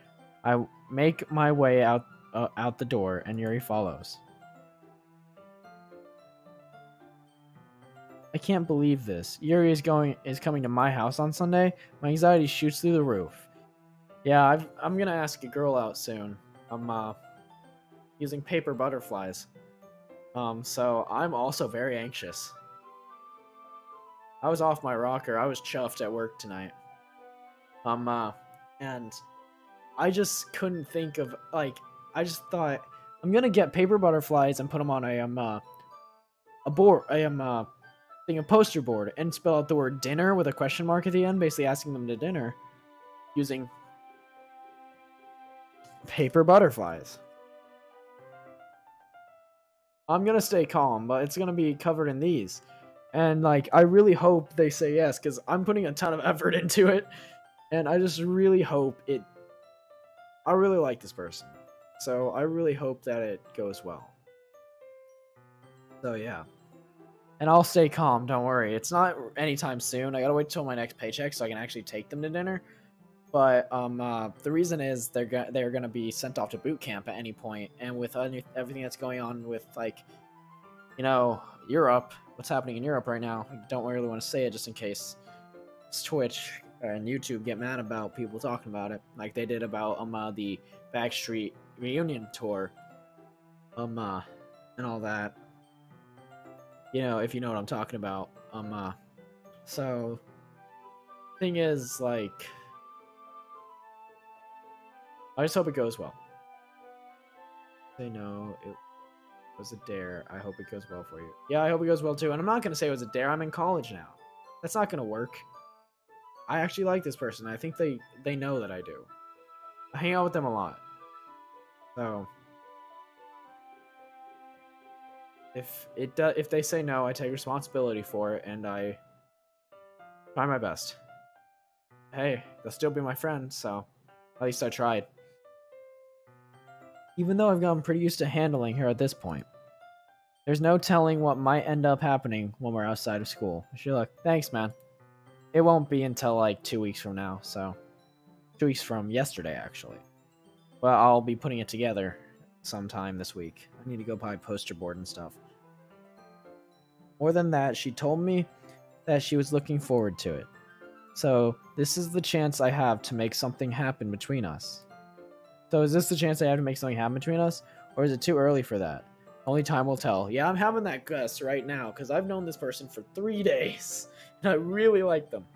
I make my way out uh, out the door and Yuri follows. I can't believe this. Yuri is going is coming to my house on Sunday. My anxiety shoots through the roof. Yeah, I've, I'm gonna ask a girl out soon. I'm uh, using paper butterflies. Um, so I'm also very anxious. I was off my rocker. I was chuffed at work tonight. Um, uh, and I just couldn't think of like I just thought I'm gonna get paper butterflies and put them on a um uh, a board I am uh thing a poster board and spell out the word dinner with a question mark at the end, basically asking them to dinner using paper butterflies. I'm gonna stay calm, but it's gonna be covered in these. And like I really hope they say yes, because I'm putting a ton of effort into it. And I just really hope it I really like this person. So I really hope that it goes well. So yeah. And I'll stay calm, don't worry. It's not anytime soon. I gotta wait till my next paycheck so I can actually take them to dinner. But um, uh, the reason is they're go- they're gonna be sent off to boot camp at any point, and with any- everything that's going on with like, you know, Europe, what's happening in Europe right now, I don't really want to say it just in case It's Twitch and YouTube get mad about people talking about it, like they did about um uh, the Backstreet reunion tour, um uh, and all that. You know, if you know what I'm talking about, um uh, so thing is like I just hope it goes well. They know it was a dare. I hope it goes well for you. Yeah, I hope it goes well too. And I'm not gonna say it was a dare. I'm in college now. That's not gonna work. I actually like this person. I think they they know that I do. I hang out with them a lot. So if it does, if they say no, I take responsibility for it and I try my best. Hey, they'll still be my friend, so at least I tried. Even though I've gotten pretty used to handling her at this point. There's no telling what might end up happening when we're outside of school. She look, thanks, man. It won't be until like two weeks from now, so two weeks from yesterday, actually. Well, I'll be putting it together sometime this week. I need to go buy poster board and stuff. More than that, she told me that she was looking forward to it. So, this is the chance I have to make something happen between us. So, is this the chance I have to make something happen between us? Or is it too early for that? Only time will tell. Yeah, I'm having that guess right now because I've known this person for three days and I really like them.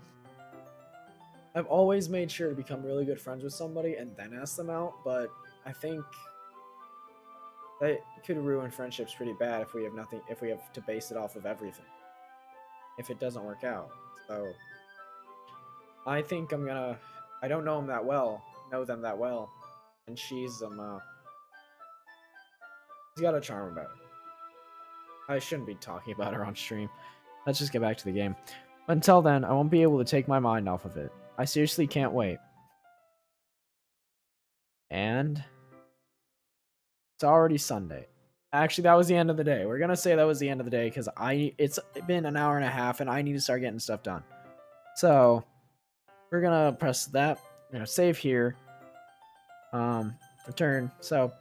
I've always made sure to become really good friends with somebody and then ask them out, but I think that could ruin friendships pretty bad if we have nothing if we have to base it off of everything. If it doesn't work out. So I think I'm gonna I don't know him that well, know them that well, and she's um, uh, she's got a charm about her. I shouldn't be talking about her on stream. Let's just get back to the game. Until then, I won't be able to take my mind off of it. I seriously can't wait. And it's already Sunday. Actually, that was the end of the day. We're gonna say that was the end of the day because I it's been an hour and a half and I need to start getting stuff done. So we're gonna press that, you know, save here. Um, return. So,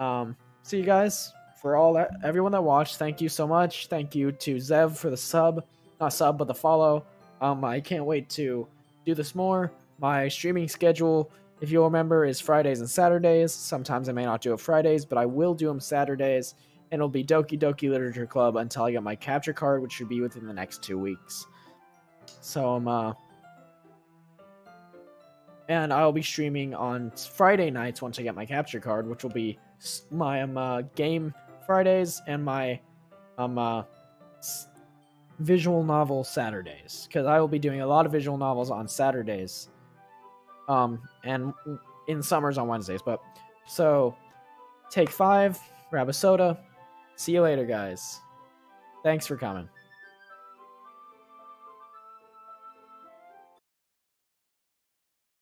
um, see you guys for all that everyone that watched. Thank you so much. Thank you to Zev for the sub, not sub, but the follow. Um, I can't wait to do this more. My streaming schedule if you'll remember, is Fridays and Saturdays. Sometimes I may not do it Fridays, but I will do them Saturdays. And it'll be Doki Doki Literature Club until I get my capture card, which should be within the next two weeks. So I'm um, uh and I'll be streaming on Friday nights once I get my capture card, which will be my um, uh, game Fridays and my um uh, visual novel Saturdays because I will be doing a lot of visual novels on Saturdays um, and in summers on Wednesdays. But so take five, grab a soda. See you later, guys. Thanks for coming.